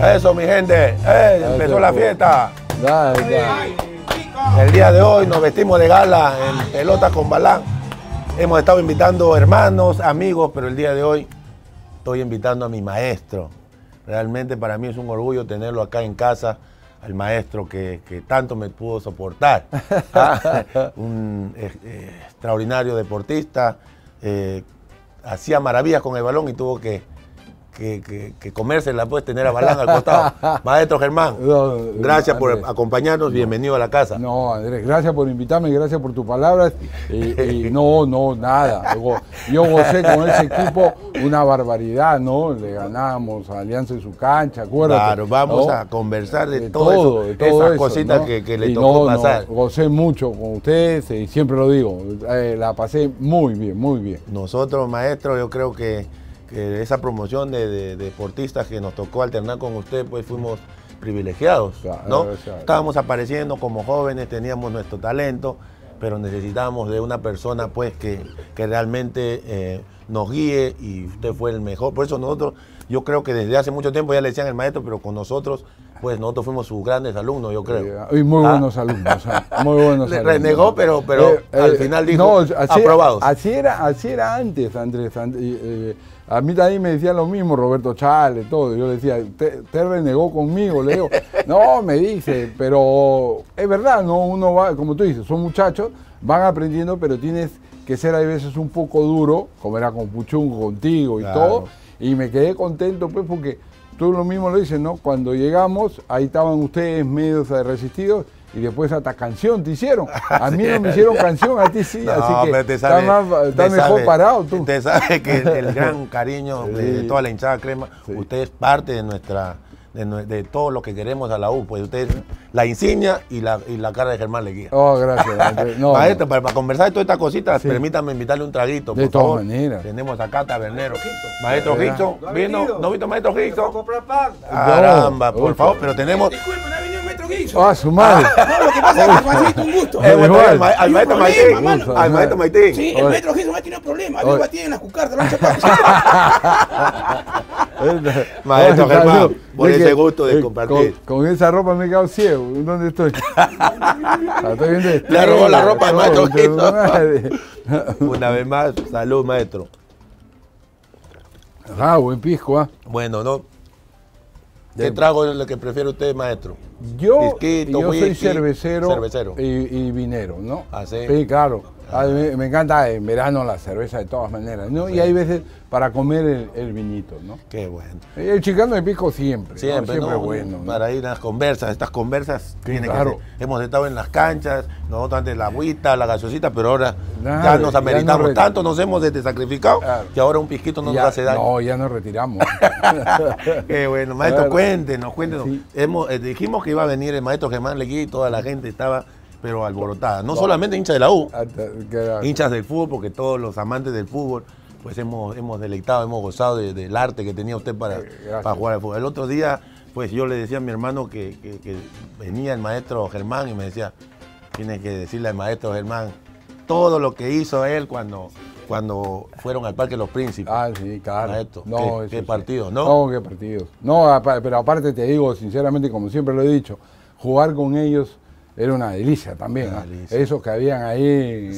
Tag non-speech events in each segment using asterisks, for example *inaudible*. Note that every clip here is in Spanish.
Eso, mi gente. ¡Eh! Empezó la fiesta. El día de hoy nos vestimos de gala en pelota con balán. Hemos estado invitando hermanos, amigos, pero el día de hoy estoy invitando a mi maestro. Realmente para mí es un orgullo tenerlo acá en casa, al maestro que, tanto me pudo soportar. *laughs* *laughs* Un eh, eh, extraordinario deportista, eh, hacía maravillas con el balón y tuvo que que, que, comérsela, puedes tener a Balán al costado. *laughs* Maestro Germán, gracias por acompañarnos, bienvenido a la casa. No, Andrés, gracias por invitarme, gracias por tus palabras. Y, *laughs* no, no, nada. Yo gocé con ese equipo una barbaridad, ¿no? Le ganamos a Alianza en su cancha, acuérdate. Claro, vamos a conversar de, todo, de todo esas cositas que, le tocó pasar. gocé mucho con ustedes y siempre lo digo, eh, la pasé muy bien, muy bien. Nosotros, maestro, yo creo que que esa promoción de, deportistas que nos tocó alternar con usted, pues fuimos privilegiados, ¿no? Estábamos apareciendo como jóvenes, teníamos nuestro talento, pero necesitábamos de una persona, pues, que, que realmente eh, nos guíe y usted fue el mejor. Por eso nosotros, yo creo que desde hace mucho tiempo ya le decían el maestro, pero con nosotros pues nosotros fuimos sus grandes alumnos, yo creo. y muy ah. buenos alumnos, muy buenos *laughs* alumnos. Renegó, pero, pero eh, al eh, final dijo, no, así, aprobados. Así era, así era antes, Andrés. A mí también me decían lo mismo, Roberto Chale, todo. Yo le decía, te, renegó conmigo, le digo, *laughs* no, me dice, pero es verdad, ¿no? Uno va, como tú dices, son muchachos, van aprendiendo, pero tienes que ser a veces un poco duro, como era con Puchungo, contigo y todo. Y me quedé contento, pues, porque tú lo mismo lo dices, ¿no? Cuando llegamos, ahí estaban ustedes medios resistidos y después hasta canción te hicieron. *laughs* A mí no me hicieron canción, a ti sí, así que estás mejor parado tú. Usted sabe que el, *laughs* gran cariño de toda la hinchada crema, usted es parte de nuestra de, todo lo que queremos a la U. Pues usted la insignia y la, y la cara de Germán Leguía. Oh, gracias. *laughs* No, Maestro, Para, conversar de todas estas cositas, permítame invitarle un traguito. De todas maneras. Tenemos acá Tabernero. Maestro Gixon, ¿vino? ¿No visto Maestro Gixon? comprar pan. Caramba, por favor, pero tenemos. Disculpe, no ha venido el Maestro Gixon. Ah, su madre. No, lo que pasa es que Juancito, un gusto. Eh, bueno, al, al maestro Maitín. Al maestro Maitín. Sí, el Maestro Gixon ha tenido problemas. Vivo aquí en las *laughs* Maestro Germán, por ese gusto de compartir. Con, esa ropa me he quedado ciego. ¿Dónde estoy? *laughs* Ah, estoy Le robó la ropa al maestro. *laughs* Una vez más, salud, maestro. Ah, buen pisco, ¿ah? Bueno, ¿no? ¿Qué trago es lo que prefiere usted, maestro? Yo, yo soy cervecero, cervecero. Y, y, vinero, ¿no? ¿Ah, sí? Claro. me, encanta en verano la cerveza de todas maneras, ¿no? Y hay veces para comer el, viñito, ¿no? Qué bueno. El chicano de pico siempre, siempre, siempre bueno. Para ir a las conversas, estas conversas claro. hemos estado en las canchas, nosotros antes la agüita, la gaseosita, pero ahora ya nos ameritamos tanto, nos hemos sacrificado que ahora un pisquito no nos hace daño. No, ya nos retiramos. *laughs* Qué bueno, maestro, cuéntenos, cuéntenos. Hemos, eh, dijimos que iba a venir el maestro Germán Leguí y toda la gente estaba pero alborotada. No solamente hinchas de la U, hinchas del fútbol, porque todos los amantes del fútbol pues hemos, hemos deleitado, hemos gozado del arte que tenía usted para, para, jugar al fútbol. El otro día, pues yo le decía a mi hermano que, venía el maestro Germán y me decía, tiene que decirle al maestro Germán todo lo que hizo él cuando, cuando fueron al Parque Los Príncipes. Ah, sí, claro. no, qué, partido, ¿no? No, qué partido. No, pero aparte te digo, sinceramente, como siempre lo he dicho, jugar con ellos era una delicia también. Esos que habían ahí,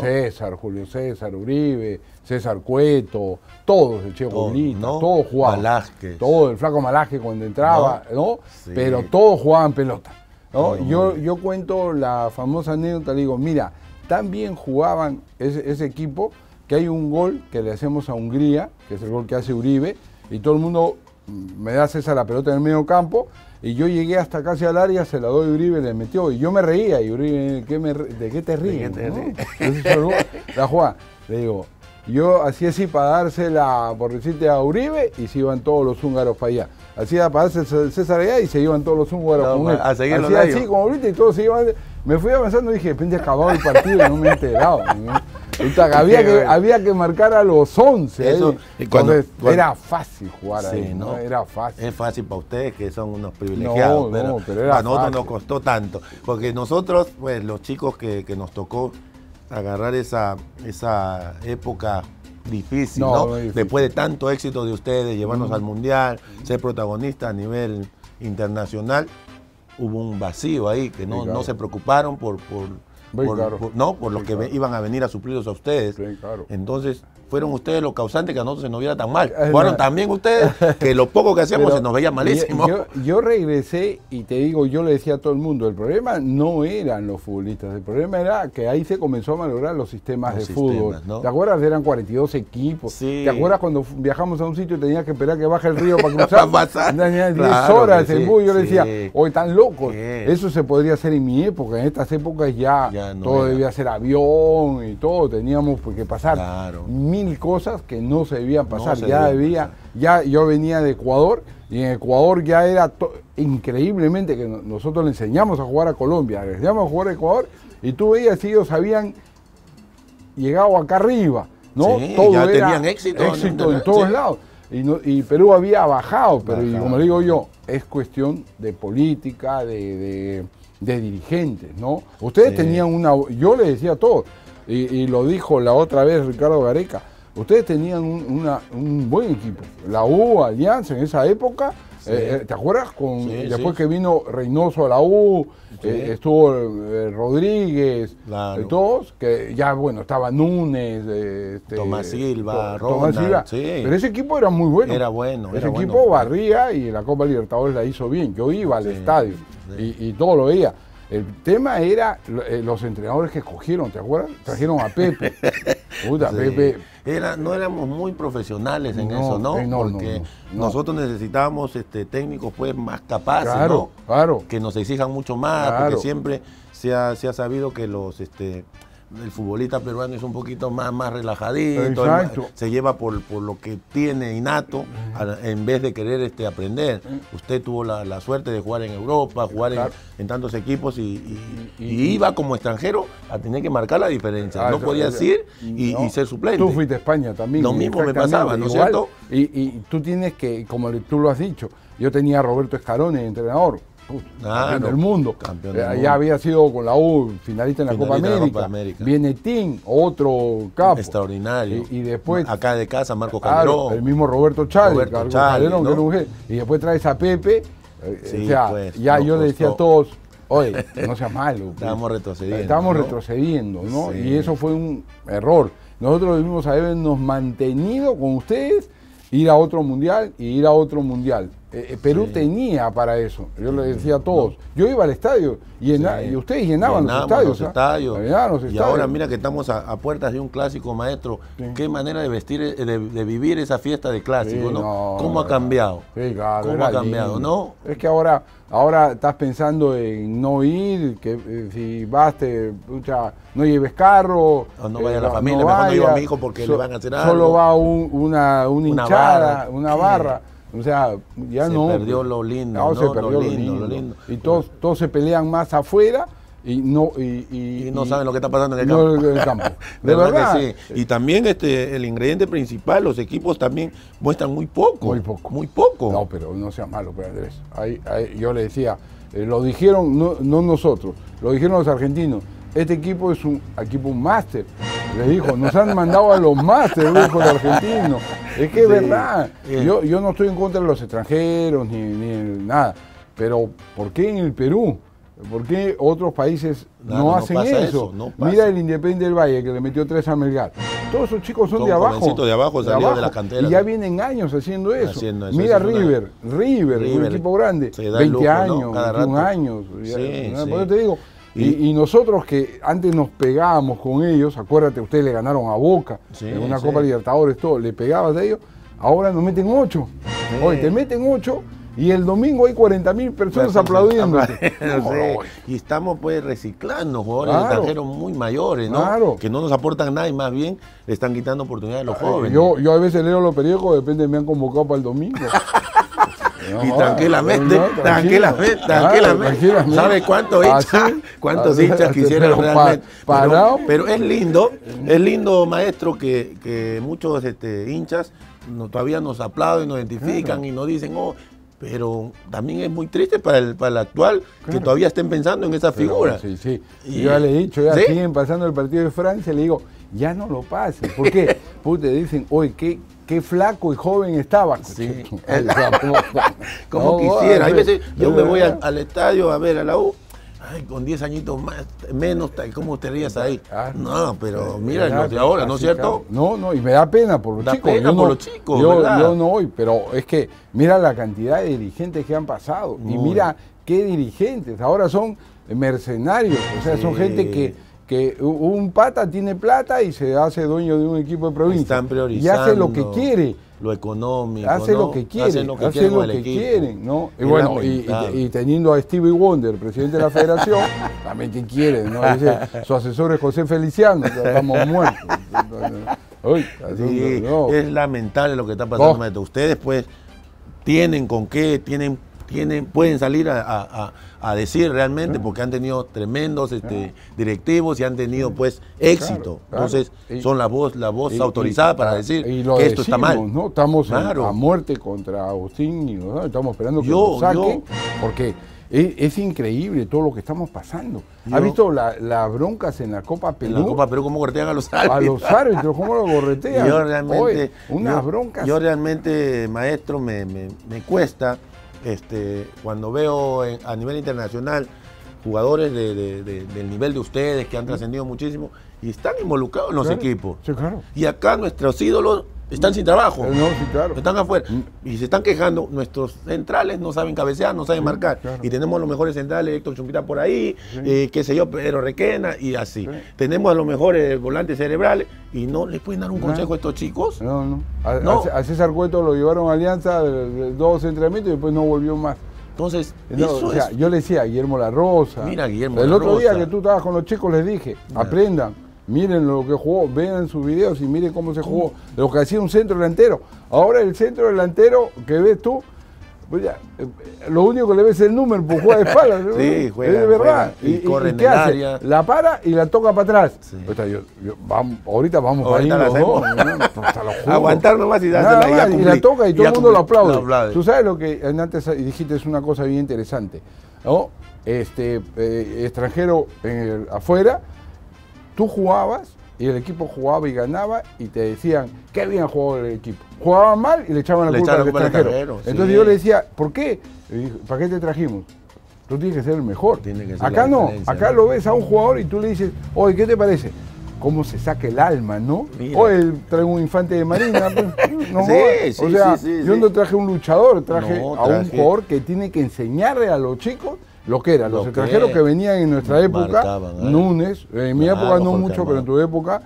César, Julio César, Uribe, César Cueto, todos, el Che ¿no? todos jugaban. Malásquez. Todo, el flaco Malásquez cuando entraba, ¿no? Pero todos jugaban pelota. ¿no? yo, yo cuento la famosa anécdota, digo, mira, tan bien jugaban ese, ese equipo que hay un gol que le hacemos a Hungría, que es el gol que hace Uribe, y todo el mundo me da César la pelota en el medio campo, y yo llegué hasta casi al área, se la doy a Uribe, le metió. Y yo me reía. Y Uribe, ¿qué me, ¿de qué te ríes? *laughs* la jugada. Le digo, yo hacía así para dársela, por decirte, a Uribe y se iban todos los húngaros para allá. Hacía para darse César allá y se iban todos los húngaros con él. A Hacía así como ahorita y todos se iban. Me fui avanzando y dije, de repente acabado el partido y no me he enterado. *laughs* había, que, había que marcar a los 11. Eso, Entonces, era fácil jugar ahí. ¿no? Era fácil. Es fácil para ustedes que son unos privilegiados. pero, a nosotros nos costó tanto. Porque nosotros, pues los chicos que, nos tocó agarrar esa, esa época difícil, No, ¿no? difícil. Después de tanto éxito de ustedes, llevarnos al mundial, ser protagonistas a nivel internacional, hubo un vacío ahí que no, Sí, claro. no se preocuparon por, por, Muy por- claro. por- no, por Sí, que iban a venir a suplirlos a ustedes. Claro. Entonces, fueron ustedes los causantes que a nosotros se nos viera tan mal. Fueron también ustedes que lo poco que hacíamos Pero se nos veía malísimo. Yo, yo regresé y te digo, yo le decía a todo el mundo, el problema no eran los futbolistas, el problema era que ahí se comenzó a malograr los sistemas Los de sistemas, fútbol. ¿no? ¿Te acuerdas? Eran 42 equipos. Sí. ¿Te acuerdas cuando viajamos a un sitio y tenías que esperar que baje el río para *laughs* cruzar? Para pasar. Tenías 10 Claro horas el sí, bus. Yo le decía, hoy están locos. ¿Qué? Eso se podría hacer en mi época. En estas épocas ya, Ya no todo era. debía ser avión y todo. Teníamos que pasar Claro. Mil cosas que no se debían pasar. se ya debía, ya yo venía de Ecuador y en Ecuador ya era increíblemente que no- nosotros le enseñamos a jugar a Colombia, le enseñamos a jugar a Ecuador y tú veías si ellos habían llegado acá arriba, ¿no? Sí, ya tenían éxito en éxito en todos sí. lados. Y, no- y Perú había bajado, pero y Bajado. como le digo yo, es cuestión de política, de, de- de dirigentes, ¿no? Ustedes Sí. tenían una, yo le decía a todos, y, y lo dijo la otra vez Ricardo Gareca, ustedes tenían un, una- un buen equipo. La U, Alianza, en esa época, Sí. eh, eh, ¿te acuerdas? Con, Sí, después sí. que vino Reynoso a la U, eh, estuvo eh, Rodríguez, Claro. todos, que ya, bueno, estaba Núñez, este, Tomás Silva, To- Tomás Ronald, Silva. sí. Pero ese equipo era muy bueno. Era bueno, Ese era equipo bueno. barría y la Copa Libertadores la hizo bien. Yo iba al estadio y todo lo veía. El tema era eh, los entrenadores que escogieron, ¿te acuerdas? Trajeron a Pepe. *laughs* Puta, Sí. Pepe. Era, no éramos muy profesionales en No, eso, ¿no? eh, no, Porque no, no. nosotros necesitábamos este, técnicos pues más capaces, Claro, ¿no? claro. Que nos exijan mucho más, Claro. porque siempre se ha, se ha sabido que los este, el futbolista peruano es un poquito más, más relajadito, Exacto. se lleva por, por lo que tiene innato en vez de querer este, aprender. Usted tuvo la, la suerte de jugar en Europa, jugar en- en, tantos equipos y, y- Y- y iba como extranjero a tener que marcar la diferencia. Ah, no eso- ir y, no. y ser suplente. Tú fuiste a España también. Lo mismo me pasaba, ¿no es cierto? Y, tú tienes que, como tú lo has dicho, yo tenía a Roberto Escarone, entrenador. Campeón del mundo. campeón del Eh, mundo. Ya había sido con la U finalista en la Copa la América. Copa América. Viene Tim, otro capo. Extraordinario. Y, y después. Acá de casa, Marco Calderón. el mismo Roberto Chávez, Roberto ¿no? Y después traes a Pepe. eh, Sí, o sea, pues, ya yo le decía a todos, oye, no seas malo. pues. Estábamos retrocediendo, Estábamos ¿no? retrocediendo, ¿no? Sí. Y eso fue un error. Nosotros debimos habernos mantenido con ustedes, ir a otro mundial y ir a otro mundial. Eh, eh, Perú Sí. tenía para eso. Yo le decía a todos. Yo iba al estadio y, llena- Sí. y ustedes llenaban los estadios. los ¿ah? estadios. Llenaban los Y estadios. ahora mira que estamos a, a puertas de un clásico, maestro. Qué manera de vestir, eh, de, de vivir esa fiesta de clásico, ¿no? no, ¿Cómo ha no. cambiado? Claro, ¿Cómo ha cambiado, lindo. no? Es que ahora, ahora estás pensando en no ir, que eh, si vas, te, pucha, no lleves carro. O no vaya la familia, mejor no llevo a mi hijo porque le van a hacer Solo algo. va un- una, una Una hinchada, barra. una barra. O sea, ya Se no. perdió lo lindo, No, ¿no? se perdió lo lindo, lindo. lo lindo. Y todos, todos se pelean más afuera y no, y, y- Y no y- saben lo que está pasando en el no campo. en el campo. *laughs* De verdad. que sí. Y también este, el ingrediente principal, los equipos también muestran muy poco. Muy poco. Muy poco. No, pero no sea malo, pues, Andrés. Ahí- ahí yo le decía, eh, lo dijeron, no, no nosotros, lo dijeron los argentinos. Este equipo es un equipo un máster. Le dijo, nos han mandado a los máster, dijo el *laughs* argentino. Es que es Sí. verdad. Yo, yo no estoy en contra de los extranjeros ni, ni nada. Pero, ¿por qué en el Perú? ¿Por qué otros países no no hacen eso? eso, no pasa. Mira el Independiente del Valle que le metió tres a Melgar. Todos esos chicos son, Son de abajo. de abajo, salidos de la cantera. Y ya vienen años haciendo eso. Haciendo eso, Mira eso una- River, River, un River equipo grande, se da el 20 lujo, ¿no? años, Cada 21 rato. años. sí. Por eso te digo. Y, nosotros que antes nos pegábamos con ellos, acuérdate, ustedes le ganaron a Boca Sí, en una sí. Copa Libertadores, todo, le pegabas de ellos, ahora nos meten 8. Oye, te meten 8 y el domingo hay 40 mil personas. *laughs* No, Sí. oye. Y estamos pues reciclando jugadores Claro. extranjeros muy mayores, ¿no? Claro. Que no nos aportan nada y más bien le están quitando oportunidades a los jóvenes. Yo, yo a veces leo los periódicos, depende, me han convocado para el domingo. *laughs* y tranquilamente, no, tranquilamente, Claro, tranquilamente. tranquilamente. ¿Sabe cuántos hinchas, Así, *laughs* cuántos así, hinchas *laughs* quisieran pero pa- realmente? parado. Pero, pero es lindo, es lindo, maestro, que, que muchos este, hinchas no- todavía nos aplauden, nos identifican y nos dicen, oh, pero también es muy triste para el, para el actual que Claro. todavía estén pensando en esa Pero, figura. Sí, sí. Y- yo ya le he dicho, ya ¿Sí? siguen pasando el partido de Francia, le digo, ya no lo pasen. ¿Por qué? *laughs* Porque te dicen, oye, qué, qué flaco y joven estaba. Sí. Ay, *laughs* o sea, ¿cómo- Como *laughs* No, quisiera. Hay vale. veces yo me voy al, estadio a ver a la U. Ay, con 10 añitos más, menos, tal, ¿cómo te rías ahí? Ah, No, pero mira ¿verdad? los de ahora, ¿no es cierto? No, no, y me da pena por los Da chicos. pena yo por no- los chicos, yo, ¿verdad? yo no voy, pero es que mira la cantidad de dirigentes que han pasado y mira qué dirigentes. Ahora son mercenarios, o sea, son gente que, que un pata tiene plata y se hace dueño de un equipo de provincia. Están y priorizando. hace lo que quiere. Lo económico. Hace ¿no? lo que quiere, Hacen lo que hace quieren lo que quieren, ¿no? Y bueno, y, y- y teniendo a Stevie Wonder, presidente de la federación, *laughs* también que quiere, ¿no? Dice, su asesor es José Feliciano, ya estamos muertos. *laughs* Uy, Sí, no. es lamentable lo que está pasando, Oh. Ustedes, pues, tienen con qué, tienen, tienen, pueden salir a, a- a- a decir realmente, porque han tenido tremendos este, directivos y han tenido, pues, éxito. claro. Entonces, son la voz, la voz Y- autorizada y- para decir y lo que esto está mal. ¿no? Estamos en- Claro. a muerte contra Agustín y ¿no? estamos esperando que Yo- lo saquen, yo- porque es, es increíble todo lo que estamos pasando. ¿Has visto la- las broncas en la Copa En Perú? la Copa Perú, cómo cortean a los árbitros. a los árbitros, ¿cómo lo gorretean? Yo realmente. Oye, unas yo- broncas. Yo realmente, maestro, me, me- me cuesta este, cuando veo en- a nivel internacional jugadores de- de- de- del nivel de ustedes que han trascendido muchísimo y están involucrados en los Claro. equipos. Sí, claro. Y acá nuestros ídolos están sin trabajo. Eh, no, sí, claro. Están afuera. Y se están quejando. Nuestros centrales no saben cabecear, no saben marcar. claro. Y tenemos los mejores centrales, Héctor Chumpita por ahí, eh, qué sé yo, Pedro Requena y así. Tenemos a los mejores volantes cerebrales y no les pueden dar un consejo a estos chicos. No, no. A, No. a- a César Cueto lo llevaron a Alianza dos entrenamientos y después no volvió más. Entonces, No, eso o sea, es. yo le decía a Guillermo La Rosa. Mira, Guillermo El La otro día que tú estabas con los chicos les dije, aprendan, miren lo que jugó, vean sus videos y miren cómo se jugó, lo que hacía un centro delantero. Ahora el centro delantero que ves tú, pues ya, eh, lo único que le ves es el número, pues juega de espaldas. ¿no? *laughs* Sí, juega, Es de verdad. juega, y corre en qué hace? área. La para y la toca para atrás. Sí. Ahorita, yo- yo- vamos, ahorita vamos Ahorita para los. Pues. Aguantar nomás y Nada más, y la toca y todo el mundo lo aplaude. lo aplaude. Tú sabes lo que antes dijiste es una cosa bien interesante. ¿no? Este eh, extranjero afuera, tú jugabas y el equipo jugaba y ganaba y te decían qué bien jugó el equipo. Jugaban mal y le echaban la Le culpa al extranjero. Entonces sí. yo le decía, ¿por qué? ¿Para qué te trajimos? Tú tienes que ser el mejor. Tiene que ser Acá no, acá ¿no? lo ves a un jugador y tú le dices, oye, ¿qué te parece? Cómo se saca el alma, ¿no? Mira. Oye, traigo un infante de marina. *laughs* pues, no Sí, sí, o sea, sí, yo no traje un luchador, traje No, a un traje- jugador que tiene que enseñarle a los chicos lo que era. Los Lo que extranjeros que, venían en nuestra época, Marcaban, ¿eh? Núñez, en mi Claro, época no mucho, pero en tu época,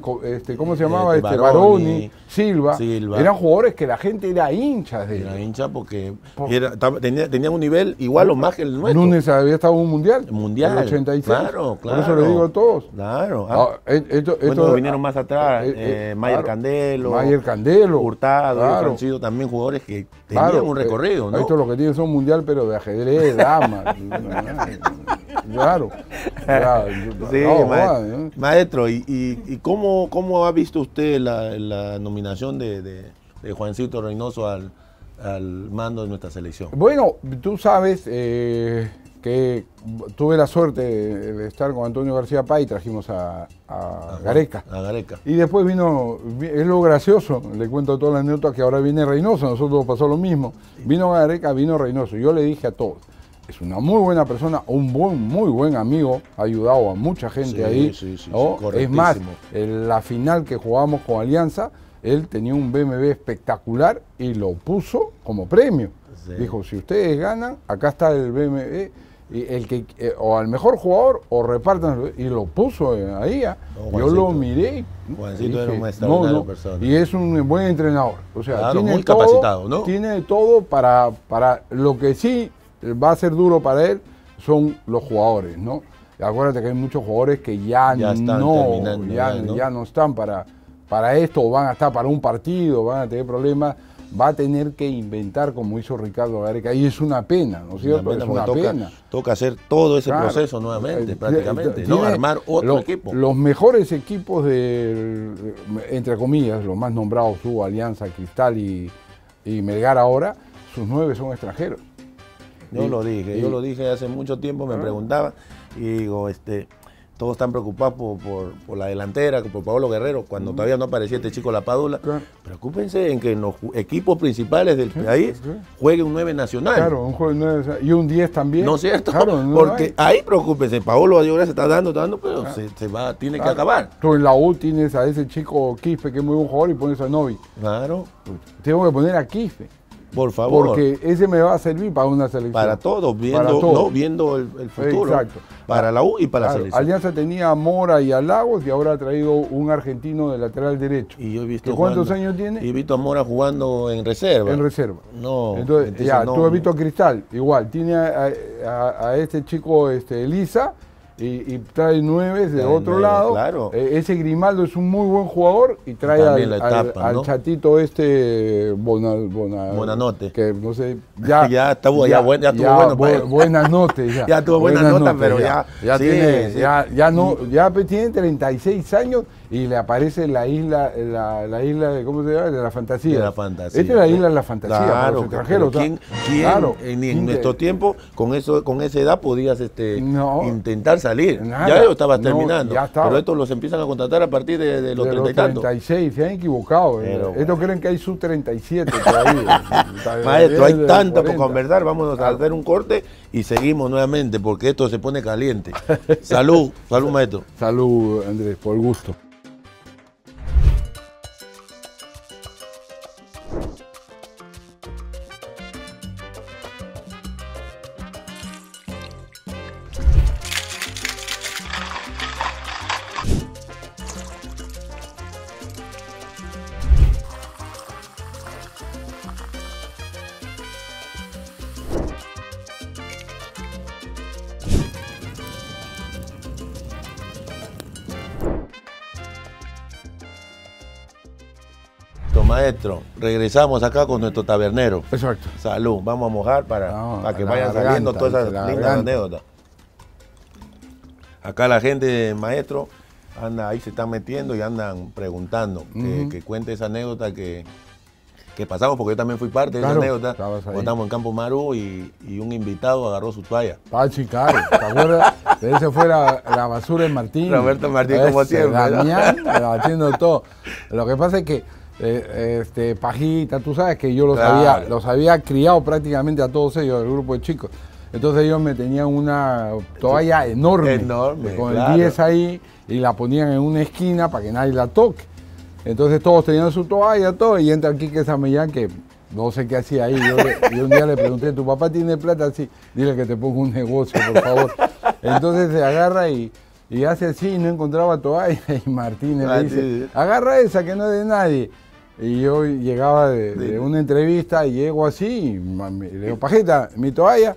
co- este, ¿cómo se llamaba? Este, Este, Baroni, Baroni, Silva. Silva. Eran jugadores que la gente era hincha de Era hincha porque Por- era- estaba- tenía, tenía un nivel igual o más que el nuestro. Núñez había estado en un mundial. Mundial. En el 86. Claro, claro. Por eso le digo a todos. Claro. Ah, esto- esto- vinieron más atrás. eh, eh, eh, Mayer claro. Candelo. Mayer Candelo. Hurtado. Claro. han sido también jugadores que tenían Claro, un recorrido, ¿no? Esto lo que tienen son mundial, pero de ajedrez, damas. *laughs* claro. claro. Sí, No, ma- joda, ¿no? maestro, ¿y, y, y cómo, cómo ha visto usted la, la nominación de, de- de Juancito Reynoso al, al mando de nuestra selección? Bueno, tú sabes eh, que tuve la suerte de estar con Antonio García Pay y trajimos a, a Gareca. A Gareca. Y después vino, vi- es lo gracioso, le cuento toda la anécdota que ahora viene Reynoso, a nosotros nos pasó lo mismo. Vino Gareca, vino Reynoso. Yo le dije a todos, es una muy buena persona, un buen, muy buen amigo, ha ayudado a mucha gente Sí, ahí. sí, sí, ¿no? sí, es más, en la final que jugamos con Alianza, él tenía un BMW espectacular y lo puso como premio. Sí. Dijo, si ustedes ganan, acá está el BMW. Y el que eh, o al mejor jugador o repartan y lo puso eh, ahí ah. No, yo lo miré Juancito y era una extraordinaria persona. y es un buen entrenador o sea Claro, tiene muy todo, capacitado, ¿no? tiene todo para para lo que sí va a ser duro para él son los jugadores no acuérdate que hay muchos jugadores que ya, no ya, ¿no? ya no están para para esto o van a estar para un partido van a tener problemas va a tener que inventar como hizo Ricardo Gareca y es una pena no es cierto Una pena, es una toca, pena toca hacer todo ese Claro. proceso nuevamente, Eh, prácticamente, eh, ¿no? Armar otro lo- equipo. Los mejores equipos de, entre comillas, los más nombrados, su Alianza, Cristal y, y Melgar ahora, sus nueve son extranjeros. Yo Y- lo dije, y- yo lo dije hace mucho tiempo, me Ah. preguntaba y digo, este, todos están preocupados por, por- por la delantera, por Pablo Guerrero, cuando todavía no aparecía este chico La Padula. Claro. Preocúpense en que en los equipos principales del país sí. juegue un 9 nacional. Claro, un juego de nueve- y un 10 también. ¿No es cierto? Claro, no Porque ahí preocúpense, Paolo Ayora se está dando, está dando, pero se, se va, tiene que acabar. Tú en la U tienes a ese chico Quispe, que es muy buen jugador, y pones a Novi. Claro, Tengo que poner a Quispe, por favor. porque ese me va a servir para una selección. para todos, viendo, Para todos. no, viendo el, el futuro. Exacto. Para la U y para Claro, la selección. Alianza tenía a Mora y a Lagos y ahora ha traído un argentino de lateral derecho. Y yo he visto ¿Que ¿Cuántos jugando- años tiene? Y he visto a Mora jugando en reserva. En reserva. No. Entonces, entonces ya, no- tú has visto a Cristal, igual, tiene a, a- a este chico este, Elisa y, y trae nueve de Trae otro nueve, lado. claro. Eh, ese Grimaldo es un muy buen jugador y trae al, etapa, al chatito este Bona, Bona- Bonanote. Que no sé, ya. *laughs* Ya estuvo- ya buen- ya estuvo bueno bu- él. Buenas noches, ya. *laughs* Ya tuvo buenas Buenas notas, pero ya- Ya, sí, tiene, sí. ya, ya no, ya pues tiene 36 años y le aparece la isla, la, la isla de, ¿cómo se llama? De la fantasía. De la fantasía. Esta es la isla de la fantasía para Claro, los extranjeros. pero ¿quién, o sea, quién claro, en, en ¿quién te- nuestro tiempo con eso con esa edad podías este, No. intentar salir? Nada. ya lo estabas No, terminando. ya estaba. Pero estos los empiezan a contratar a partir de, de los treinta y tantos. 36, se han equivocado. eh. Pero Estos creen que hay sub 37 todavía. *laughs* Maestro, hay tanto por 40. conversar. Vámonos a hacer un corte y seguimos nuevamente porque esto se pone caliente. *laughs* salud, salud, maestro. Salud, Andrés, por gusto. Regresamos acá con nuestro tabernero. Exacto. Salud, vamos a mojar para, No, para que vayan saliendo todas esas lindas anécdotas. Acá la gente, maestro, anda ahí se están metiendo y andan preguntando que, cuente esa anécdota que, que pasamos, porque yo también fui parte de esa anécdota. estábamos en Campo Maru y, y un invitado agarró su toalla. Pachi, claro. ¿Te acuerdas? *laughs* De ese fue la, la basura de Martín. Roberto Martín, como siempre, ¿no? Damián, haciendo todo. Lo que pasa es que, eh, este, Pajita, tú sabes que yo los, Claro. había, los había criado prácticamente a todos ellos, el grupo de chicos. Entonces ellos me tenían una toalla enorme, Enorme, con claro. el 10 ahí y la ponían en una esquina para que nadie la toque. Entonces todos tenían su toalla, todo, y entra Quique Samellán que no sé qué hacía ahí. Yo, le- yo un día le pregunté, ¿tu papá tiene plata? Sí, dile que te ponga un negocio, por favor. *laughs* Entonces se agarra y, y hace así, y no encontraba toalla, *laughs* y Martínez Ah, le dice, sí, sí. agarra esa que no es de nadie. Y yo llegaba de, una entrevista y llego así, y le digo, pajita, mi toalla.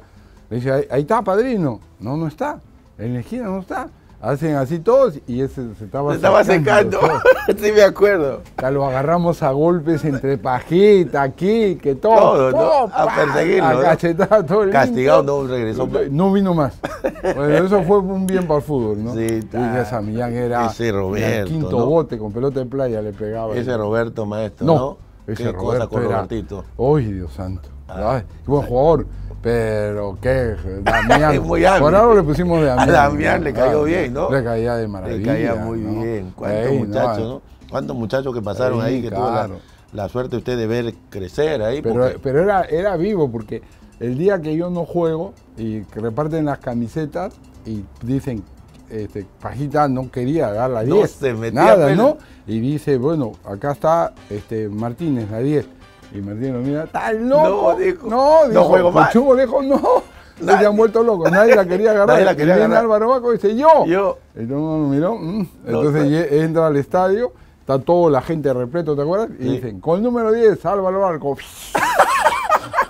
Le dice, ahí, ahí está, padrino. No, no está. En la esquina no está. Hacen así todos y ese se estaba Se estaba secando. *laughs* sí, me acuerdo. Ya lo agarramos a golpes entre pajita, aquí, que todo. Todo, ¿no? A perseguirlo, A todo el Castigado, no regresó. No vino más. Bueno, eso fue un bien para el fútbol, ¿no? Sí, está. esa Millán era Ese Roberto, el quinto ¿no? bote con pelota de playa le pegaba. Ese Roberto, maestro, ¿no? ese Qué cosa Roberto con era. Robertito. Uy, Dios santo. Ah. Ay, qué buen jugador. Pero qué, *laughs* Damián. Es muy hábil. Por algo le pusimos de A Damián. Damián le cayó Ah, bien, ¿no? Le caía de Le maravilla. caía muy ¿no? bien. ¿Cuántos Ey, muchachos, no, no? ¿Cuántos muchachos que pasaron ahí que tuvo la, claro. la suerte usted de ver crecer ahí? Pero, porque- pero era, era vivo porque el día que yo no juego y que reparten las camisetas y dicen, este, Pajita no quería dar la No 10. se metía nada, pelo. ¿no? Y dice, bueno, acá está este, Martínez, la 10. Y Martínez lo mira, ¿estás loco? No, dijo, no, no juego más. Dijo, no. Nadie. Se han vuelto locos, nadie la quería *laughs* agarrar. Nadie la quería y viene agarrar. Álvaro Baco y dice, yo. Yo. Entonces uno lo miró, mm. Entonces no. ye- entra al estadio, está toda la gente repleto, ¿te acuerdas? Y Sí. dicen, con el número 10, Álvaro Barco. *laughs*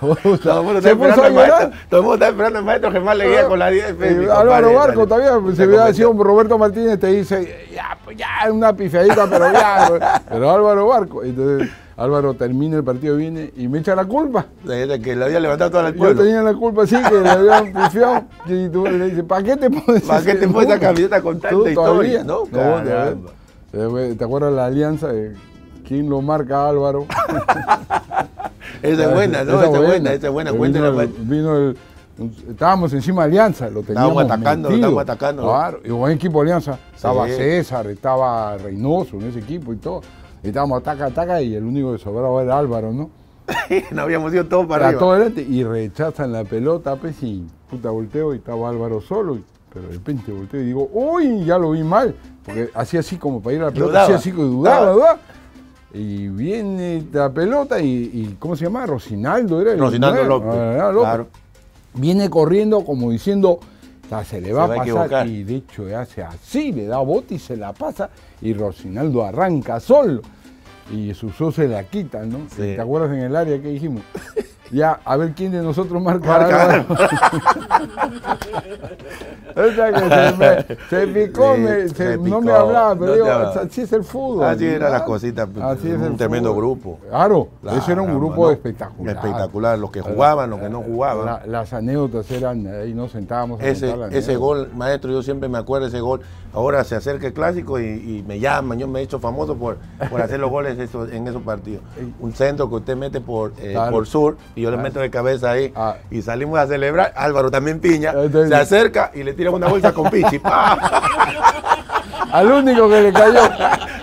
*laughs* Todo el mundo está esperando al maestro. Todo el mundo está esperando al maestro Germán Leguía con la 10. pues, Álvaro Barco todavía, pues, Se hubiera sido Roberto Martínez, te dice, ya, pues ya, una pifiadita, pero ya. pero Álvaro Barco. Entonces, Álvaro termina el partido, viene y me echa la culpa. Que le había levantado todo el Yo pueblo. tenía la culpa, sí, que le habían *laughs* pifiado. Y tú le dices, ¿para qué te pones ¿Para qué te pones esa camiseta con tanta historia? No, te- ¿Te acuerdas la alianza? de ¿Quién lo marca Álvaro? *laughs* Esa es buena, ¿no? Esa es buena, esa es buena. Cuéntela. Vino el, estábamos encima de Alianza, lo teníamos Estábamos atacando, lo metido. estábamos atacando. Claro, y buen equipo de Alianza. Estaba Sí. César, estaba Reynoso en ese equipo y todo. Y estábamos ataca, ataca y el único que sobraba era Álvaro, ¿no? *laughs* no habíamos ido todos para Para arriba. todo adelante y rechazan la pelota, pues y puta volteo y estaba Álvaro solo. y- pero de repente volteo y digo, uy, ya lo vi mal. Porque hacía así como para ir a la pelota, hacía así como dudaba, Dudaba. dudaba. Y viene la pelota y, y ¿cómo se llama? Rocinaldo era el. López. Ah, López. Claro. Viene corriendo como diciendo, "Ta, se le va Se a va a pasar. y de hecho hace así, le da bote y se la pasa. Y Rocinaldo arranca solo. Y Susó se la quitan, ¿no? Sí. ¿Te acuerdas en el área que dijimos? Ya, a ver quién de nosotros marca. Marca algo. *laughs* O sea que se, me, se picó, Sí, me- se no me hablaba, pero no digo, hablaba. así es el fútbol. Así eran ¿verdad? las cositas, pues, Así es un el tremendo fútbol. grupo. Claro, La ese era un grupo ¿no? espectacular. Espectacular, los que jugaban, los que no jugaban. La- las anécdotas eran, ahí nos sentábamos a Ese, ese gol, maestro, yo siempre me acuerdo de ese gol. Ahora se acerca el clásico y, y me llaman. Yo me he hecho famoso por, por hacer los goles en esos partidos. *laughs* Un centro que usted mete por, eh, por sur y yo le meto de cabeza ahí. Ah. Y salimos a celebrar. Álvaro también piña. Se acerca y le tira una bolsa con pichi. *laughs* *laughs* Al único que le cayó.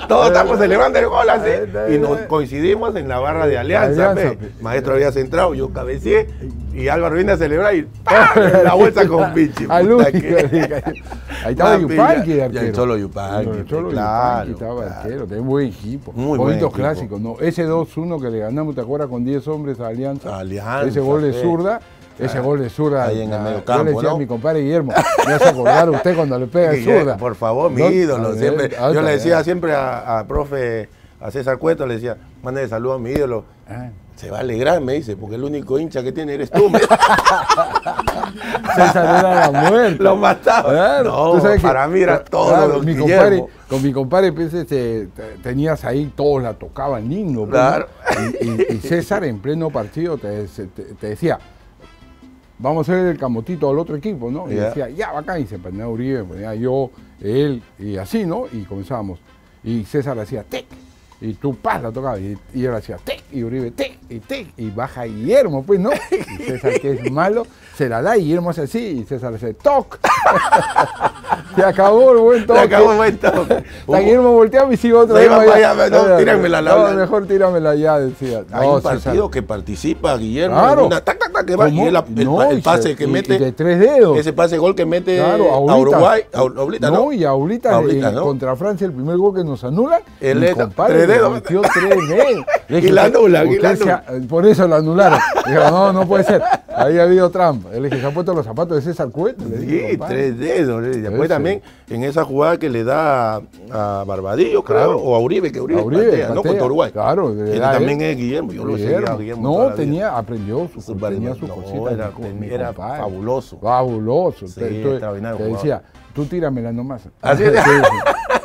Todos estamos celebrando el gol así. Y nos coincidimos en la barra de Alianza. Maestro había centrado, yo cabeceé y Álvaro viene a celebrar y *laughs* la bolsa con pichi. Al único que- que le cayó. Ahí estaba Yupanqui de arquero. Cholo Yupanqui, Cholo claro, Yupanqui estaba claro. arquero, tenía un buen equipo. Muy Bonitos clásicos, ¿no? Ese 2-1 que le ganamos, ¿te acuerdas? Con 10 hombres a Alianza. Alianza, Ese gol de sí. Ese gol de zurda. Ahí en el ah, medio Yo campo, le decía ¿no? a mi compadre Guillermo, me hace acordar usted cuando le pega *laughs* el zurda. Por favor, mi ídolo. siempre, yo le decía siempre a, a profe, a César Cueto, le decía, mándale saludo a mi ídolo. Ah. Se va a alegrar, me dice, porque el único hincha que tiene eres tú. me- César *laughs* era la muerte. Lo mataba. Claro, No, sabes que- para mí era todo. claro, don mi compadre, con mi compadre pues, este, te- tenías ahí, todos la tocaban himno. pues, Claro. Y, y- y César en pleno partido te, se- te- te decía, vamos a hacer el camotito al otro equipo, ¿no? Y decía, ya, bacán, y se ponía Uribe, ponía yo, él, y así, ¿no? Y comenzábamos. Y César hacía, tic, y tú, paz, la tocaba, y, y él hacía, tic, y Uribe, tic, y tic, y baja Guillermo, pues, ¿no? Y César, que es malo, se la da, y Guillermo hace así, y César hace, toc. *laughs* Se acabó el buen Se toque. acabó el buen toque. Hasta Guillermo volteaba y sigue otra Se vez. no, Vaya, tíramela, la- no, mejor tíramela ya, decía. Hay No, un César. partido que participa Guillermo. Claro. en una tac, tac, tac, que va, y el, el- No, el y pase se- que mete. y de tres dedos. Ese pase gol que mete Claro, a. Uruguay. a ¿no? y ahorita Ahorita, eh, ¿no? contra Francia el primer gol que nos anulan. El compadre dedos. metió tres dedos. *laughs* Y la y la ha- Por eso lo anularon. Dijo, no, no puede ser. Ahí ha habido trampa. Le dije, se ha puesto los zapatos de César Cueto. Le dije, Sí, tres dedos. le- Después también en esa jugada que le da a, Barbadillo, creo, Claro. o a Uribe, que Uribe, A Uribe, patea, ¿no? Contra Uruguay. Claro, Que da también él. es Guillermo, yo lo Guillermo. seguía a Guillermo No, la tenía, aprendió su, Su tenía sus no, cositas. era- mi- fabuloso. Fabuloso. Sí, te- extraordinario Te decía, tú tíramela nomás. Así *laughs* Sí, es.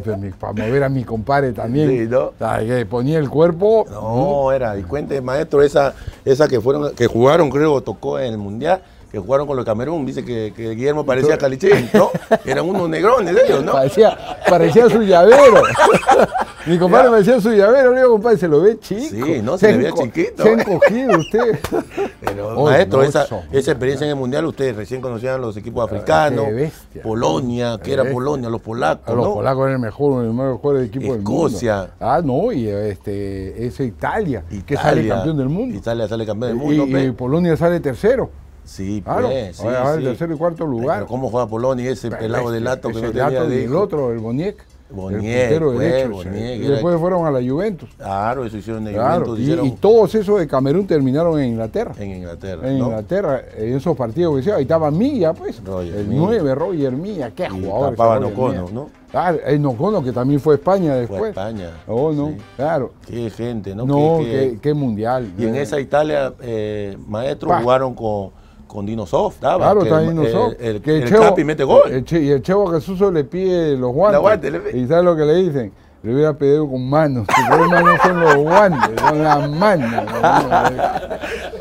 Mi- para mover a mi compadre también. Sí, ¿no? O sea, que ponía el cuerpo. No, era, y cuente, maestro, esa, esa que fueron, que jugaron, creo, tocó en el Mundial, que jugaron con los Camerún, dice que, que Guillermo parecía Calichín, ¿no? *laughs* Eran unos negrones ellos, ¿no? Parecía, parecía su llavero. *laughs* Mi compadre me decía su llavero, digo, compadre, se lo ve chico. Sí, no, se le veía chiquito. Se ha encogido usted. *laughs* Pero, Oh, maestro, no, esa, esa experiencia en el Mundial, ustedes recién conocían los equipos africanos, qué bestia. Polonia, que era. Polonia, los polacos, A los polacos eran el mejor, el mejor equipo del mundo. Escocia. Ah, no, y este, es Italia, que sale Italia. campeón del mundo. Italia sale campeón del Y- mundo, y, pe. Polonia sale tercero. Sí, Claro, pues, sí, va el sí. tercero y cuarto lugar. Pero ¿Cómo juega Polonia ese pelado de lato que no tenía Lato y de el otro, el Boniek. Boniek, el pues, derecho. Boniek. Y después fueron a la Juventus. Claro, eso hicieron en Claro, Juventus, y, hicieron y todos esos de Camerún terminaron en Inglaterra. en Inglaterra, En ¿no? Inglaterra, en esos partidos que decía, ahí estaba Milla, pues. Roger el Milla. 9, Roger Milla, qué jugador. tapaba Nocono. ¿no? Ah, el Nocono, que también fue a España Fue después. a España. Oh, no, sí. claro. Qué gente, ¿no? No, Qué- qué- mundial. Y en Eh, esa Italia, eh, maestro, Pa. jugaron con, con Dinosoft, ¿estaba? Claro, que está el, Dinosaur. El, el, que el Chevo- Capi mete gol. el y el Chevo Casuso le pide los guantes. Le- ¿Y sabes lo que le dicen? Le hubiera pedido con manos. No son los guantes, son las manos. *laughs*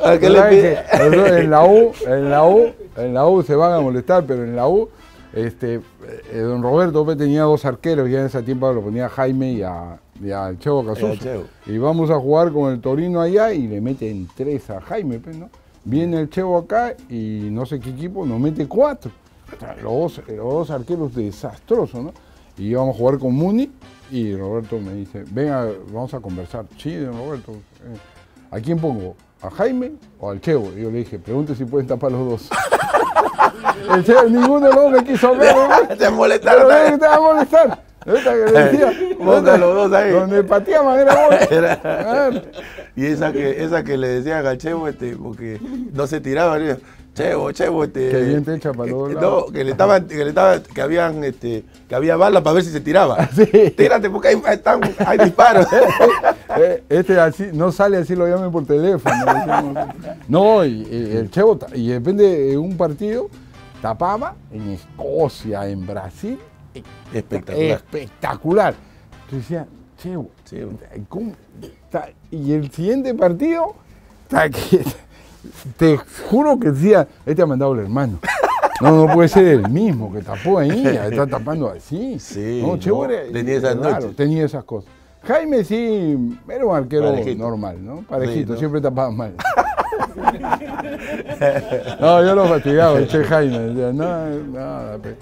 ¿A qué ¿Verdad le pide? en la U, en la U, en la U se van a molestar, pero en la U, este, eh, don Roberto tenía dos arqueros, ya en ese tiempo lo ponía a Jaime y a, y al Chevo Casuso. Y vamos a jugar con el Torino allá y le meten tres a Jaime, pues, ¿no? Viene el Chevo acá y no sé qué equipo nos mete cuatro. Los, dos- los dos arqueros desastrosos, ¿no? Y íbamos a jugar con Muni y Roberto me dice, venga, vamos a conversar. Sí, Roberto. eh, ¿A quién pongo? ¿A Jaime o al Chevo? Y yo le dije, pregunte si pueden tapar los dos. *laughs* El Chevo, ninguno de los dos me quiso hablar. ¿no? *laughs* Te molestaron. te va a molestar. Esta que Ponga los dos ahí. Donde pateaban *laughs* era Y esa que, esa que le decían al Chevo, este, porque no se tiraba, Chevo, Chevo, este. Qué bien te echa para. No, que le estaban, que le estaban, que habían, este, que había balas para ver si se tiraba. *laughs* Sí. Tírate porque hay, están- hay disparos. *laughs* Eh, Este así, no sale así, lo llamen por teléfono. No, y, y el Chevo, y depende de un partido, tapaba en Escocia, en Brasil, Espectacular. espectacular. Yo decía, Chevo, Chevo. ¿cómo? Y el siguiente partido, que- *laughs* te juro que decía, este ha mandado el hermano. No, no puede ser el mismo que tapó ahí, está tapando así. Sí, no, no, era- tenía esas claro, tenía esas cosas. Jaime sí, era un arquero Parejito. normal, ¿no? Parejito, ¿no? siempre tapaba mal. *laughs* no, yo lo fatigaba, Che Jaime. No, pe.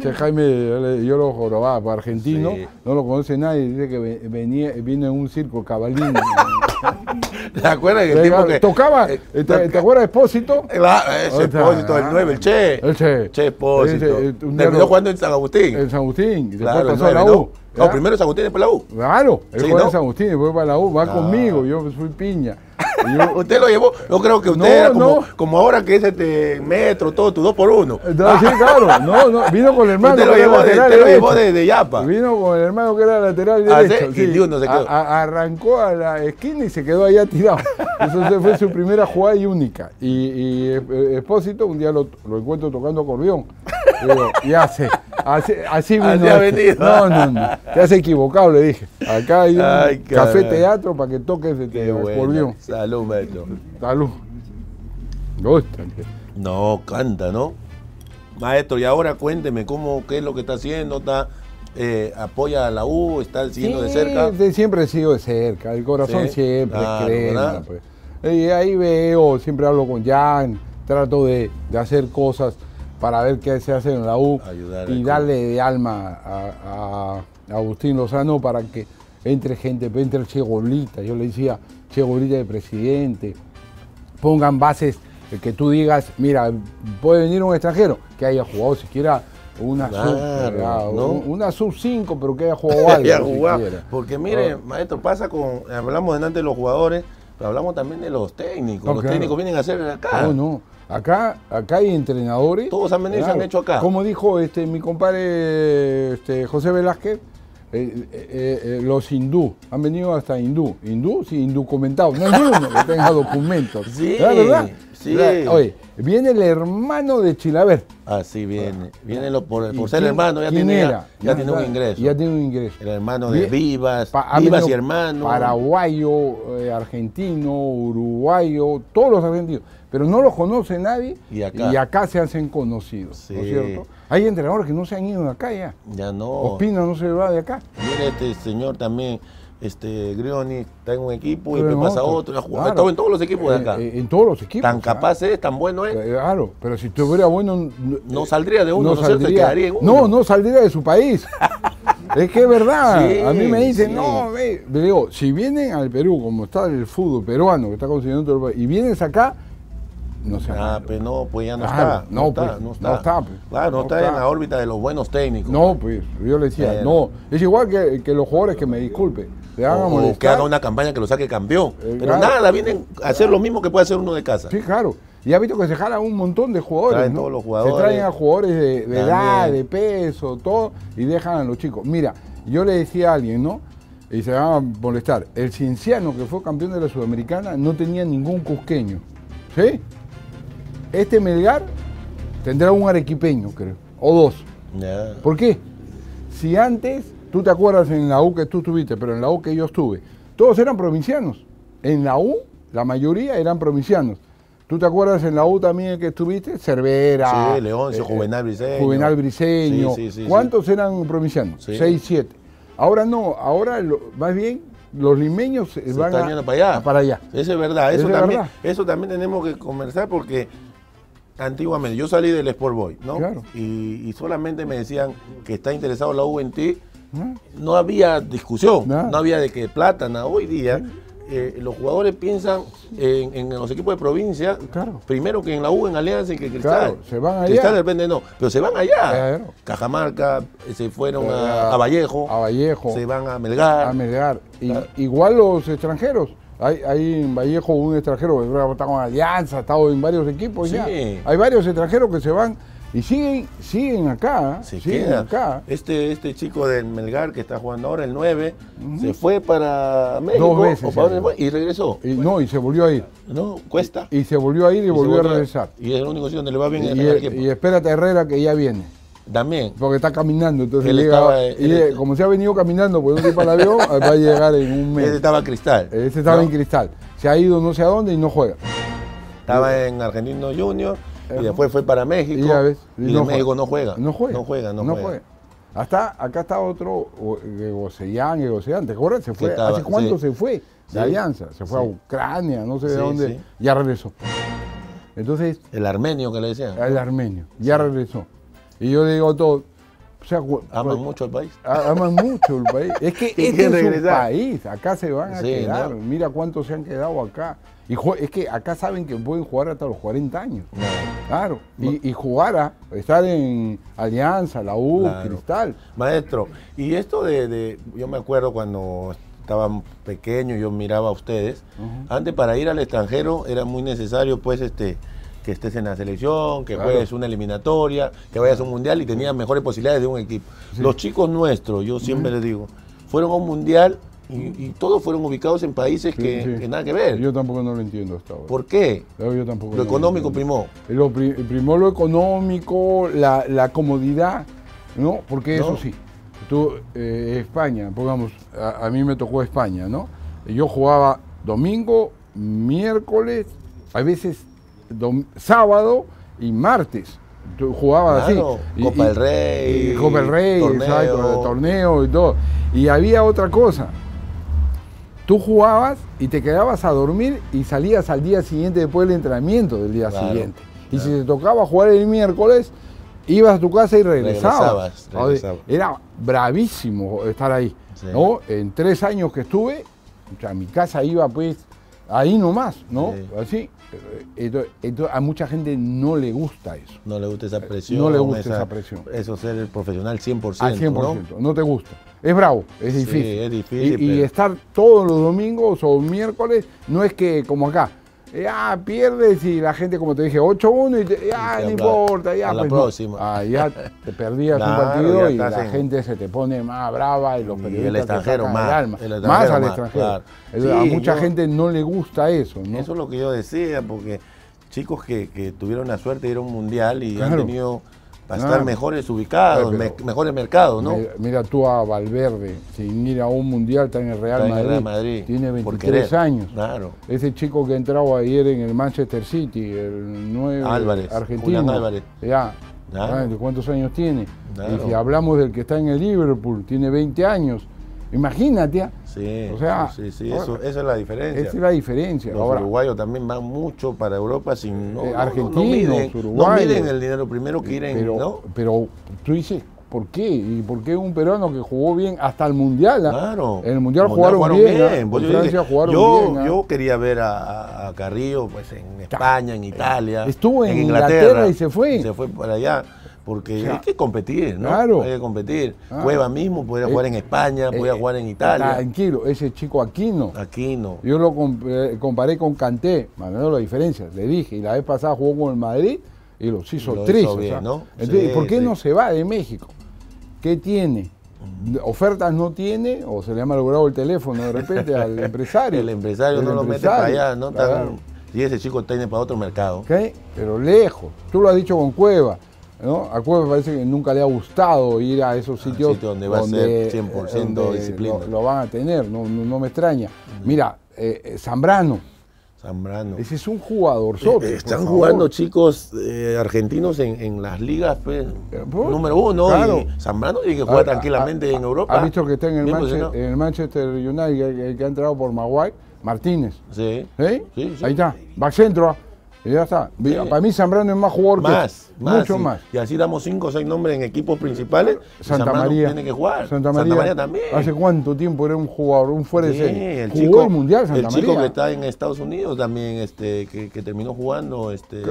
Che Jaime, yo, lo jorobaba, por argentino, Sí. no lo conoce nadie, dice que ve- venía, vino en un circo cabalín. *laughs* ¿Te acuerdas que el tipo que. Tocaba, eh, ¿te, te acuerdas de Expósito? Claro, ese Otra, Expósito, el ah. 9, el Che. El Che. Che Expósito. Ese, eh, Terminó jugando en San Agustín. En San Agustín, después claro, pasó a la 9, U. ¿no? No, primero San Agustín, después la U. Claro, él Sí, juega en. San Agustín, después para la U, va Ah. conmigo, yo fui piña. Yo- Usted lo llevó, yo creo que usted No, era como, no. como ahora que es este metro, todo, tu dos por uno. No, sí, claro, no, no, vino con el hermano. Usted lo llevó, de, usted lo derecho. llevó de, de Yapa. Vino con el hermano que era lateral Ah, derecho. sí, y de uno se quedó. A- a- arrancó a la esquina y se quedó allá tirado. Entonces fue su primera jugada y única. Y, y eh, Espósito un día lo, lo encuentro tocando acordeón. Y digo, ya sé, así, así. Así ha este. venido. No, no, no, te has equivocado, le dije. Acá hay un Ay, café teatro para que toques este bueno. acordeón. Salud, maestro. Salud. Gusta. No, canta, ¿no? Maestro, y ahora cuénteme cómo, qué es lo que está haciendo, está, eh, apoya a la U, está siguiendo de cerca. de- siempre he sido de cerca, el corazón Sí, siempre claro, crema, pues. Y ahí veo, siempre hablo con Jan, trato de, de hacer cosas para ver qué se hace en la U Ayudar y darle de alma a, Agustín Lozano para que entre gente, entre Che Golita, yo le decía Che Golita de presidente, pongan bases eh, que tú digas, mira, puede venir un extranjero que haya jugado siquiera una Claro, sub, una sub 5, pero que haya jugado *laughs* algo. Siquiera. Porque mire, Ah. maestro, pasa con, hablamos delante de los jugadores, pero hablamos también de los técnicos. No, los claro. técnicos vienen a hacer acá. No, no. Acá, acá hay entrenadores. Todos han venido y se han hecho acá. Como dijo este, mi compadre este, José Velázquez, eh, eh, eh, los hindú, han venido hasta hindú. Hindú, sí, indocumentado. No hay *laughs* uno que tenga documentos. Sí, ¿La verdad? sí. ¿Verdad? Oye, viene el hermano de Chilaver. Así viene. Viene lo- por, ¿Y por ser quién- hermano, ya tiene, ya, ya tiene un ingreso. Ya tiene un ingreso. El hermano de. Vivas, Pa- Vivas y hermano. Paraguayo, argentino, uruguayo, todos los argentinos. Pero no los conoce nadie Y acá. se hacen conocidos, ¿no es Sí. cierto? Hay entrenadores que no se han ido de acá ya. Ya no. Ospina no se va de acá. Viene este señor también, este Grioni, está en un equipo y después pasa otro, otro. claro. En todos los equipos de Eh, acá. eh, en todos los equipos. tan ¿ah? capaz es, tan bueno es. Claro, pero si estuviera bueno... n- No saldría de uno, ¿no, es cierto? Se saldría- quedaría en uno. No, no saldría de su país. *laughs* es que es verdad. Sí, a mí me dicen, sí. no, ve, le digo, si vienen al Perú, como está el fútbol peruano, que está consiguiendo todo el país, y vienes acá, no se Ah, pero no, pues ya no Claro, está. no, está, pues, no está. no está, pues. Claro, no, está, está. en la órbita de los buenos técnicos. No, pues yo le decía, no, es igual que, que los jugadores que me disculpe, le hagan o, o que haga una campaña que lo saque campeón. Eh, pero claro. nada, vienen a hacer lo mismo que puede hacer uno de casa. Sí, claro. Y ha visto que se jalan un montón de jugadores. Traen ¿no? todos los jugadores. Se traen a jugadores de, de edad, de peso, todo, y dejan a los chicos. Mira, yo le decía a alguien, ¿no? Y se van a molestar. El Cienciano, que fue campeón de la Sudamericana, no tenía ningún cusqueño. ¿Sí? Este Melgar tendrá un arequipeño, creo. O dos. ¿Por qué? Si antes, tú te acuerdas en la U que tú estuviste, pero en la U que yo estuve, todos eran provincianos. En la U, la mayoría eran provincianos. ¿Tú te acuerdas en la U también que estuviste? Cervera. Sí, Leoncio, Juvenal Briseño. Juvenal Briseño. Sí, sí, sí, ¿Cuántos eran provincianos? Sí. Seis, siete. Ahora no, ahora lo- más bien los limeños se van están a- yendo para allá. a- para allá. Eso es verdad. Eso, Eso es también, verdad. eso también tenemos que conversar porque antiguamente yo salí del Sport Boy, ¿no? Claro. Y, y solamente me decían que está interesado la U en ti. ¿no? No había discusión, Nada. no había de que plata, nada. Hoy día eh, los jugadores piensan en, en los equipos de provincia, Claro. primero que en la U, en Alianza y que Cristal. Claro, se van allá. Cristal de repente no, pero se van allá. Claro. Cajamarca, eh, se fueron a, a Vallejo, a Vallejo. se van a Melgar. a Melgar. Y. Igual los extranjeros. Hay, hay en Vallejo un extranjero que que está con Alianza, ha estado en varios equipos ya. Sí. Hay varios extranjeros que se van y siguen, siguen acá. Se siguen queda. acá. Este, este chico del Melgar que está jugando ahora, el 9, se fue para México Dos veces para y regresó. Y, no, y se volvió a ir. ¿No? Cuesta. Y se volvió a ir y, volvió a regresar. Y es el único sitio donde le va bien Y, en el equipo. y espérate Herrera que ya viene. También. Porque está caminando, entonces Él llega, estaba- y él eh, está- como se ha venido caminando por un tipo al avión, *laughs* va a llegar en un mes. Ese estaba Cristal. Ese estaba ¿no? en cristal. Se ha ido no sé a dónde y no juega. Estaba en Argentino Junior y después fue para México. Y ya ves, Y, no México juega. no juega. No juega. No juega, no, juega. Hasta acá está otro, Egocellán, Egocellán, ¿te acuerdas? Se fue. estaba, ¿Hace cuánto sí. se fue? De. Alianza. Se fue a. Ucrania, no sé de dónde. Ya regresó. Entonces, El armenio que le decían. el armenio, ya regresó. Y yo le digo a todos, o sea, Aman cu- mucho al país. aman mucho el país. Es que *laughs* este es regresar. país, acá se van a Sí, quedar. ¿no? Mira cuántos se han quedado acá. Y es que acá saben que pueden jugar hasta los 40 años. Claro. Y, y jugar a estar en Alianza, la U, Claro. Cristal. Maestro, y esto de, de- yo me acuerdo cuando estaba pequeño, yo miraba a ustedes, antes para ir al extranjero era muy necesario pues este que estés en la selección, que Claro. juegues una eliminatoria, que vayas a un mundial y tenías mejores posibilidades de un equipo. Los chicos nuestros, yo siempre les digo, fueron a un mundial y, y todos fueron ubicados en países que, Sí, sí. que nada que ver. Yo tampoco no lo entiendo hasta ahora. ¿Por qué? Yo, yo tampoco Lo económico entiendo. primó. Lo pri- primero lo económico, la, la comodidad, ¿no? Porque No. eso sí, tú, eh, España, pongamos, a, a mí me tocó España, ¿no? Yo jugaba domingo, miércoles, a veces sábado y martes. Tú jugabas Claro, así. Copa del Rey, y Copa del Rey, torneo. y todo. Y había otra cosa. Tú jugabas y te quedabas a dormir y salías al día siguiente después del entrenamiento del día Claro, siguiente. Y si te tocaba jugar el miércoles, ibas a tu casa y regresabas. Regresabas, Oye, regresabas. Era bravísimo estar ahí. Sí. ¿no? En tres años que estuve, o sea, mi casa iba pues ahí nomás, ¿no? Sí. Así. Entonces, entonces, a mucha gente no le gusta eso. No le gusta esa presión. No le gusta esa presión. Eso ser el profesional 100%. Al 100%, ¿no? ¿no? te gusta. Es bravo, es Sí, difícil. es difícil, Y, y pero- estar todos los domingos o miércoles no es que como acá. Eh, ah, pierdes y la gente, como te dije, 8-1 y te, ah, te no importa, ya. a la pues no. Ah, ya te perdías Claro, un partido ya y la en- gente se te pone más brava y los Y periodistas el te extranjero más, el alma. el más extranjero al más, extranjero. claro. A mucha yo- gente no le gusta eso, ¿no? Eso es lo que yo decía, porque chicos que, que tuvieron la suerte de ir a un mundial y Claro. han tenido para estar mejores ubicados, me- mejores mercados, ¿no? Mira, tú a Valverde, sin ir a un mundial, está en el Real, Está en el Madrid, Real Madrid, Tiene por 23 querer. años. Claro. Ese chico que entraba ayer en el Manchester City, el 9 Álvarez, argentino. Julián Álvarez. Ya. Claro. Ah, ¿de ¿Cuántos años tiene? Claro. Y si hablamos del que está en el Liverpool, tiene 20 años. Imagínate. Sí, O sea, sí, sí, ahora- eso, esa es la diferencia. Esa es la diferencia. Los Ahora, uruguayos también van mucho para Europa sin no, Eh, no- no- argentinos, no no uruguayos. miden el dinero primero que ir en, pero, ¿no? pero tú dices, ¿por qué? ¿Y por qué un peruano que jugó bien hasta el Mundial? ah? Claro. En el Mundial jugaron, bien. ah, Pues en yo, Francia dije, jugaron yo, bien. ah. yo quería ver a, a- a Carrillo pues, en España, en Italia. Estuvo en Inglaterra y se fue. Se fue para allá. Porque hay que competir, ¿no? claro. Hay que competir. Cueva mismo podría Eh, jugar en España, podría Eh, jugar en Italia. Tranquilo, ese chico Aquino. Aquí no. Yo lo comp- comparé con Canté, mandando la diferencia, le dije, y la vez pasada jugó con el Madrid y los hizo Lo trizas. hizo bien, o sea. ¿no? Entonces, Sí, ¿por qué sí. no se va de México? ¿Qué tiene? ¿Ofertas no tiene? ¿O se le ha malogrado el teléfono de repente al *laughs* empresario? El empresario El no lo mete para allá, ¿no? claro. Tan- y ese chico tiene para otro mercado. ¿Ok? Pero lejos. Tú lo has dicho con Cueva. ¿No? A Cueva parece que nunca le ha gustado ir a esos sitios sitio donde va a ser 100% donde disciplina. Lo, lo van a tener, no, no- no me extraña. Mira, eh, eh, Zambrano, Zambrano. Ese es un jugador Eh, Están jugando chicos eh, argentinos en, en las ligas pues, número uno. Claro. Zambrano tiene que jugar tranquilamente en Europa. ¿Has visto que está en el, en Manchester United, que, que ha entrado por Maguire? Martínez. Sí. ¿Sí? Sí, sí. Ahí está. Va centro. Y ya está. Para mí Zambrano es más jugador Más, que más. Mucho sí. más. Y así damos cinco o seis nombres en equipos principales. Santa Zambrano María. Tiene que jugar. Santa María. también. ¿Hace cuánto tiempo era un jugador, un fuera de Sí, serie? el Jugó chico, el Mundial Santa el chico María. que está en Estados Unidos también, este, que, que terminó jugando, este,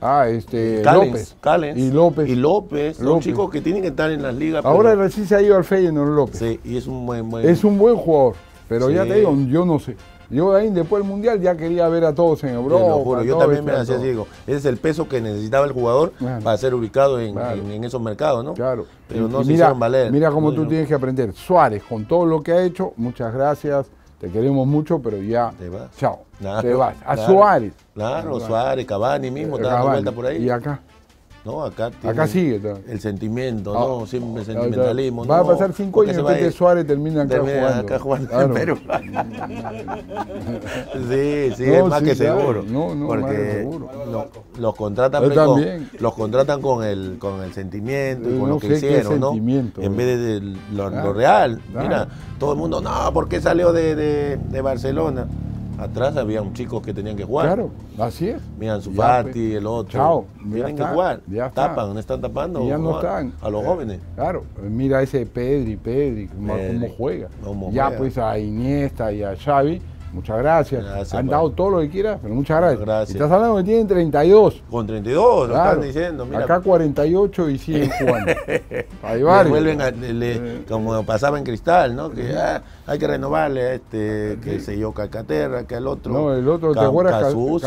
Ah, este, Callens, López. Callens. Y López. Y López, son López. chicos que tienen que estar en las ligas. Ahora pero- recién se ha ido al Feyenoord López. sí, y es un buen, buen Es un buen jugador. Pero ya te digo, yo no sé. Yo de ahí después del Mundial ya quería ver a todos en Te Europa. lo juro, yo también me hacía digo, ese es el peso que necesitaba el jugador Claro. para ser ubicado en, Claro. en- en esos mercados, ¿no? Claro. Pero Y- no y se mira, hicieron valer. Mira cómo No tú tienes que aprender. Suárez, con todo lo que ha hecho, muchas gracias. Te queremos mucho, pero ya. Te vas. Chao. Claro, te vas. A. Suárez. Claro, Suárez, Cavani mismo, está dando vuelta por ahí. Y acá. No, acá, Acá sigue. todo. El sentimiento, Ah, ¿no? Siempre el ah, sentimentalismo. Va a pasar cinco años y ir- Suárez termina acá jugando. acá jugando Claro. en Perú. *laughs* sí, sí, No, es más sí, que claro. seguro. No, no, más que porque seguro. lo- los contratan con, los contratan con el con el sentimiento y con lo que hicieron, ¿no? En vez de, lo, lo Claro, real. claro. Mira, todo el mundo, no, ¿por qué salió de, de, de Barcelona? Atrás había un chico que tenían que jugar. Claro, así es. Miran su pues. el otro. Chao, Tienen que jugar. ya está. Tapan, no están tapando. Ya no a- están. A los jóvenes. Claro, mira ese Pedri, Pedri, cómo, Pedri, cómo juega. cómo ya juega. pues a Iniesta y a Xavi, muchas gracias. Gracias, Han dado todo lo que quieras, pero muchas gracias. Estás hablando que tienen 32. Con 32, lo Claro. están diciendo. Mira, Acá 48 y siguen jugando. Hay varios. vuelven a- le- le- como pasaba en Cristal, ¿no? Que ah, hay que renovarle a este, que se yo, Calcaterra, que al otro. No, el otro, ¿te acuerdas? Casulo,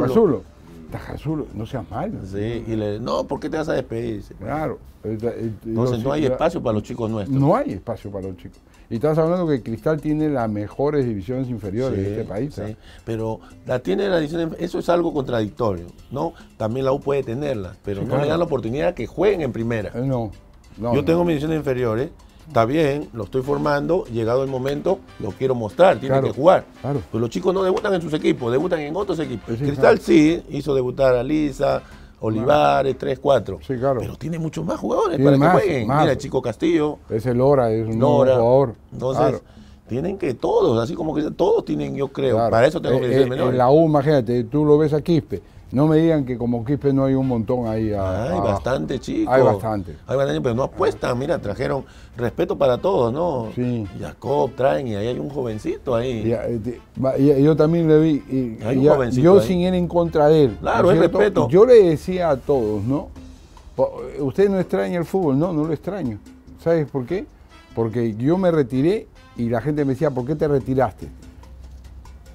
Casulo. Casulo. No seas malo. Sí, y le, no, ¿por qué te vas a despedir? Claro. Eh, eh, Entonces no hay espacio para los chicos nuestros. No hay espacio para los chicos. Y estás hablando que Cristal tiene las mejores divisiones inferiores Sí, de este país. sí. ¿ah? Pero la tiene la edición, eso es algo contradictorio, ¿no? También la U puede tenerla, pero Sí, no claro. le dan la oportunidad que jueguen en primera. Eh, No, no. Yo no. tengo mis divisiones inferiores, está bien, lo estoy formando, llegado el momento, lo quiero mostrar, tiene Claro, que jugar. claro. Pues los chicos no debutan en sus equipos, debutan en otros equipos. Cristal sí, hizo debutar a Lisa, Olivares, 3, 4. Sí, claro. Pero tiene muchos más jugadores Tiene para más, que jueguen. más. Mira, Chico Castillo, Es el Lora, es un Nora. jugador. Entonces, Claro, tienen que todos, así como que todos tienen, yo creo. claro. Para eso tengo Eh, mis eh, divisiones menores. En la U, imagínate, tú lo ves a Quispe. No me digan que como Quispe no hay un montón ahí. a- Hay bastante, chicos. Hay bastante. Hay bastante, pero no apuestan. Mira, trajeron respeto para todos, ¿no? Sí. Jacob traen y ahí hay un jovencito ahí. Ya, eh, te- yo también le vi. y- Hay un ya- jovencito yo ahí. sin ir en contra de él. Claro, ¿no es cierto? respeto. Yo le decía a todos, ¿no? Usted no extraña el fútbol, no, no lo extraño. ¿Sabes por qué? Porque yo me retiré y la gente me decía, ¿por qué te retiraste?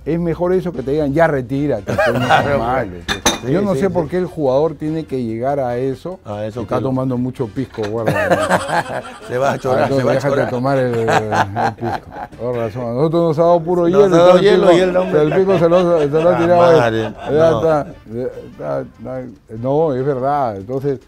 Es mejor eso que te digan, ya retírate. *laughs* pues, Sí, yo no sí, sé sí. por qué el jugador tiene que llegar a eso. A eso está lo- tomando mucho pisco, guarda. *laughs* se va a Ah, chorar, se va a déjate chorar. tomar el, el pisco. Con razón. Nosotros nos ha dado puro Nos hielo. ha dado entonces el hielo pico- y el se lo, se lo ha tirado. no. es verdad. Entonces,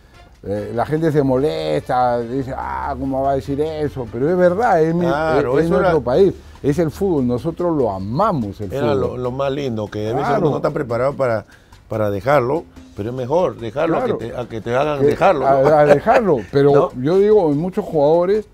eh, la gente se molesta, dice, ah, ¿cómo va a decir eso? Pero es verdad, es, mi- Claro, es- es eso era- nuestro país. Es el fútbol, nosotros lo amamos el Era lo, fútbol. lo más lindo, que a veces Claro. uno no está preparado para, para dejarlo, pero es mejor dejarlo Claro. a, que te, a que te hagan Eh, dejarlo. ¿no? A, a dejarlo, *laughs* pero ¿No? yo digo, muchos jugadores,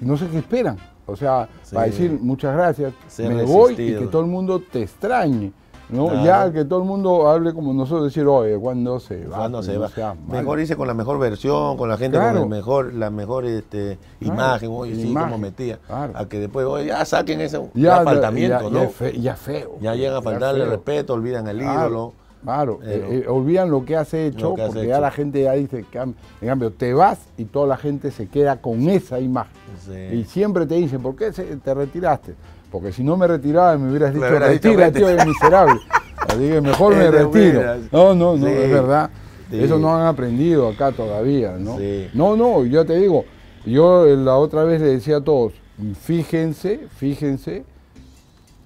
no sé qué esperan. O sea, Sí. para decir muchas gracias, me voy y que todo el mundo te extrañe. ¿no? Claro. Ya que todo el mundo hable como nosotros, decir, oye, ¿cuándo se va? Se no va. seas malo". Mejor irse con la mejor versión, con la gente Claro. con el mejor, la mejor este, Claro, imagen, oye, sí, imagen, como metía. A que después, oye, ya saquen ese Ya, ya, faltamiento, ya, ¿no? ya, es fe- ya feo. Ya llegan a faltarle respeto, olvidan el ídolo. Claro, Pero- eh, eh, olvidan lo que has hecho, Lo que has porque hecho. ya la gente ya dice, en cambio, te vas y toda la gente se queda con esa imagen. Sí. Y siempre te dicen, ¿por qué te retiraste? Porque si no me retiraba me hubieras dicho, retira, vete". tío, es miserable. *laughs* Así que mejor me retiro. No, no, no, Sí. es verdad. Sí. Eso no han aprendido acá todavía, ¿no? No, no, yo te digo, yo eh, la otra vez le decía a todos, fíjense, fíjense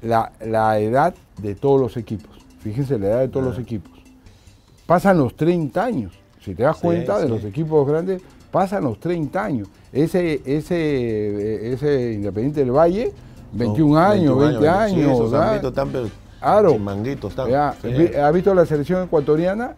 la, la edad de todos los equipos. Fíjense la edad de todos los equipos. Pasan los 30 años. Si te das Sí, cuenta de sí. los equipos grandes, pasan los 30 años. Ese, ese, eh, ese Independiente del Valle, 21 años, 20 años. Sí, esos ¿verdad? ámbitos tan. Sin manguitos están. Ya, ¿Ha visto la selección ecuatoriana?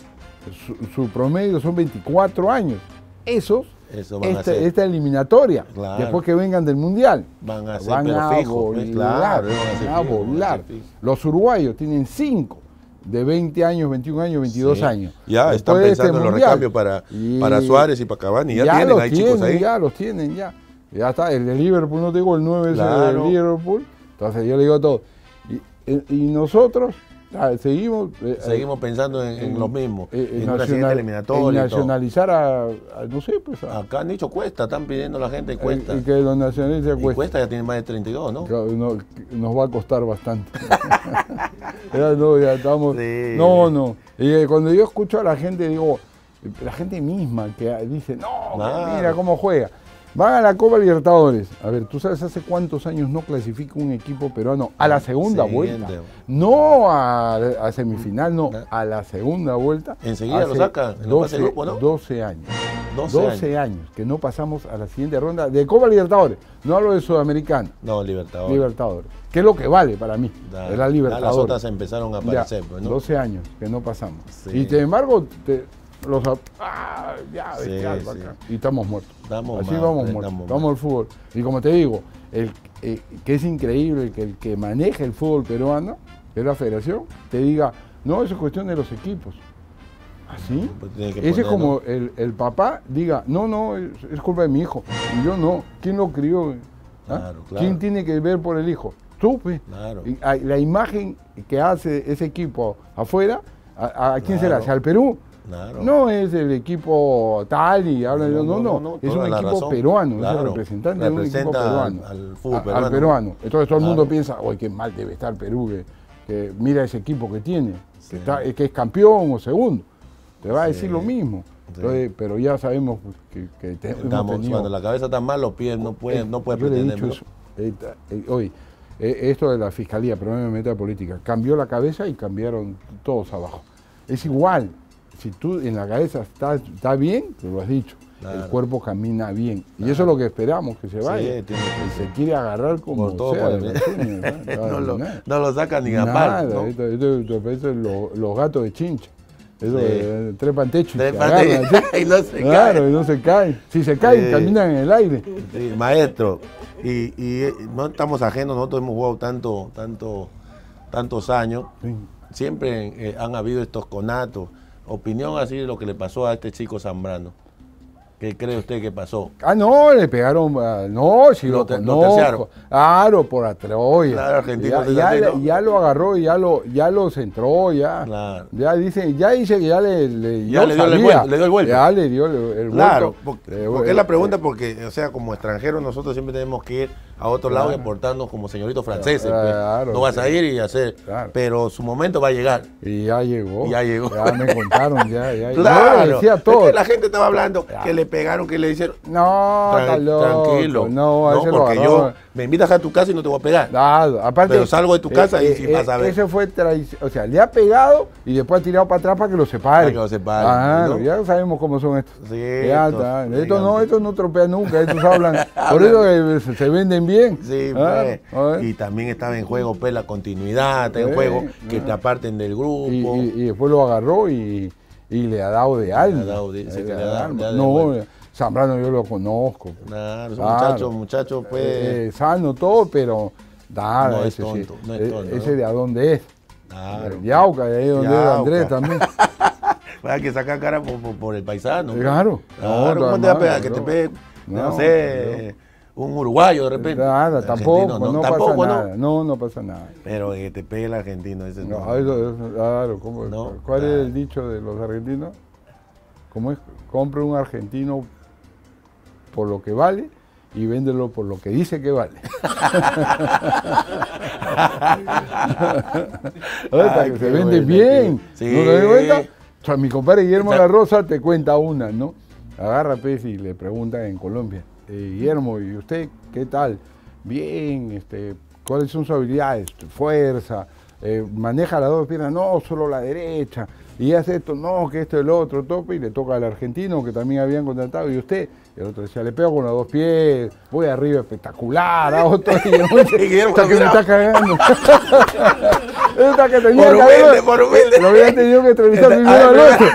Su, su promedio son 24 años. Esos, Eso van a esta, ser. esta eliminatoria, Claro. después que vengan del Mundial, Van a ser, van a fijos, volar, claro, van a van a a volar. Los uruguayos tienen 5 de 20 años, 21 años, 22 Sí. años. Ya Después están de este pensando en los recambios para, Y- para Suárez y para Cavani. Ya, tienen, los hay chicos ahí. Ya los tienen, ya. Ya está, el de Liverpool, no tengo el 9 ese Claro. de Liverpool. Entonces yo le digo todo. Y, y nosotros ah, seguimos. eh, Seguimos pensando en, en en- lo mismo. eh, en en nacional- eliminatoria. nacionalizar a, a- no sé, pues a, Acá han dicho Cuesta, están pidiendo a la gente Cuesta. y que los nacionalistas Y cuesta. Cuesta ya tiene más de 32, ¿no? Claro, no, nos va a costar bastante. *laughs* ya no, ya estamos. Sí. No, no. Y eh, cuando yo escucho a la gente, digo, la gente misma que dice, no, Claro. mira cómo juega. Van a la Copa Libertadores. A ver, ¿tú sabes hace cuántos años no clasifica un equipo peruano a la segunda Siguiente. vuelta? No a, a semifinal, no, a la segunda vuelta. Enseguida lo en la fase de grupo, ¿no? 12 años. 12, 12 años. que no pasamos a la siguiente ronda de Copa Libertadores. No hablo de Sudamericana. No, Libertadores. Libertadores. Que es lo que vale para mí. Da- es la ya Libertadores. Las otras empezaron a Ya, aparecer, pues, ¿no? 12 años que no pasamos. Sí. Y sin embargo, te- los. ¡Ah! Ya, Sí, bestial, sí. bacán. Y estamos muertos. Estamos Así mal, vamos pues, muertos. Vamos mal. al fútbol. Y como te digo, el, eh, que es increíble que el que maneja el fútbol peruano, que es la federación, te diga, no, eso es cuestión de los equipos. ¿Así? Pues tiene que Ese es como el, el papá diga, no, no, es, es culpa de mi hijo. Y yo no. ¿Quién lo crió? ¿Ah? Claro, claro. ¿Quién tiene que ver por el hijo? Tú, pues. Claro. Y, ah, La imagen que hace ese equipo afuera, ¿a, a quién se la hace? ¿Al Perú? Claro. No es el equipo tal y hablan No, no, no, no, es un equipo razón. peruano, es el representante de un equipo al- peruano. al fútbol A- peruano. peruano. Entonces todo el mundo Claro. piensa, oye, qué mal debe estar Perú, que, que mira ese equipo que tiene, Sí. que, está- que es campeón o segundo. Te va a decir lo mismo. Sí. Entonces, pero ya sabemos que, que te- hemos Estamos- tenido- cuando la cabeza está mal, los pies no pueden, no pueden pretender. Eh, eh, hoy, eh, esto de la fiscalía, pero no me meto a política, cambió la cabeza y cambiaron todos abajo. Es igual, si tú en la cabeza estás está bien, te lo has dicho, el cuerpo camina bien. Y eso es lo que esperamos, que se Sí, vaya. tiene que y ser. se quiere agarrar como todo, sea *laughs* ¿no? lo, no lo sacan ni a. ¿no? esto, esto- esto- esto es lo- los gatos de chincha. Eso, Sí. eh, trepan techo y se Trepan techo agarran, ¿sí? *laughs* y no se Claro, caen. y no se caen. Si se caen, Sí. caminan en el aire. Sí, maestro, y, y, eh, no estamos ajenos, nosotros hemos jugado tanto, tanto, tantos años, Sí. siempre eh, han habido estos conatos. Opinión así de lo que le pasó a este chico Zambrano. ¿Qué cree usted que pasó? Ah, no, le pegaron. ah, No, si Lo te- conozco. terciaron. Claro, por Atroya. Claro, argentino ya, ya, ¿no? ya lo agarró, ya lo, ya lo centró, ya. Claro. Ya dice, ya dice que ya le, le, Ya le dio el vuelto, le dio el vuelto. Ya le dio el, el Claro, vuelto. porque, Eh, porque es la eh, pregunta, porque, o sea, como extranjeros nosotros siempre tenemos que ir a otro lado y como señoritos franceses. pues. Claro, no vas a ir y hacer, Claro. pero su momento va a llegar. Y ya llegó. Ya llegó. Ya me contaron, ya, ya. Claro, decía es todo. que la gente estaba hablando que le pegaron, que le hicieron. No, Tran- loco. tranquilo. No, lo porque yo me invitas a tu casa y no te voy a pegar. Claro, aparte, Pero salgo de tu casa y sí vas a ver. Ese fue traición. O sea, le ha pegado y después ha tirado para atrás para que lo separe. Para que lo separe, ¿no? ya sabemos cómo son estos. Sí, ya estos, está. Estos digan. no, estos no tropean nunca, estos hablan. *laughs* Por eso eh, se, se venden bien. Sí, pues. Y también estaba en juego pues, la continuidad, está en Sí, juego que te aparten del grupo. y, y- y después lo agarró y, y le ha dado de alma. ha dado, de le ha dado- alma. ha dado No. Zambrano yo lo conozco. Claro, son Claro. muchachos, muchachos, pues. Eh, eh, sano todo, pero nada, No es ese, sí. tonto, no es Eh, tonto, ese ¿no? de a dónde es. claro. De Yauca, de ahí donde es Yauca. Andrés también. *laughs* Hay que sacar cara por, por- por el paisano. Claro. Claro, No, ¿cómo te va a pegar? Que te pegue, No, sé, un uruguayo de repente. Nada, tampoco, no, Tampoco, pasa ¿no? nada. No, no pasa nada. Pero que te pegue el argentino, ese no. No, eso- eso- claro, ¿cómo- No, ¿cuál claro. es el dicho de los argentinos? ¿Cómo es? Compre un argentino por lo que vale y véndelo por lo que dice que vale. *laughs* Que se vende bien. sí. ¿No te das cuenta? O sea, mi compadre Guillermo La Rosa te cuenta una, ¿no? Agarra pez y le pregunta en Colombia, eh, Guillermo, ¿y usted qué tal? Bien, este, ¿cuáles son sus habilidades? Fuerza, eh, maneja las dos piernas, no, solo la derecha, y hace esto, no, que esto, el otro, tope, y le toca al argentino que también habían contratado, y usted, el otro decía, le pego con los dos pies, voy arriba espectacular, hago todo, y *laughs* Guillermo dice, Guillermo "Hasta que me está cagando. *laughs* Esta que tenía Por humilde, por humilde. Lo hubiera tenido que entrevistar *laughs* primero al otro.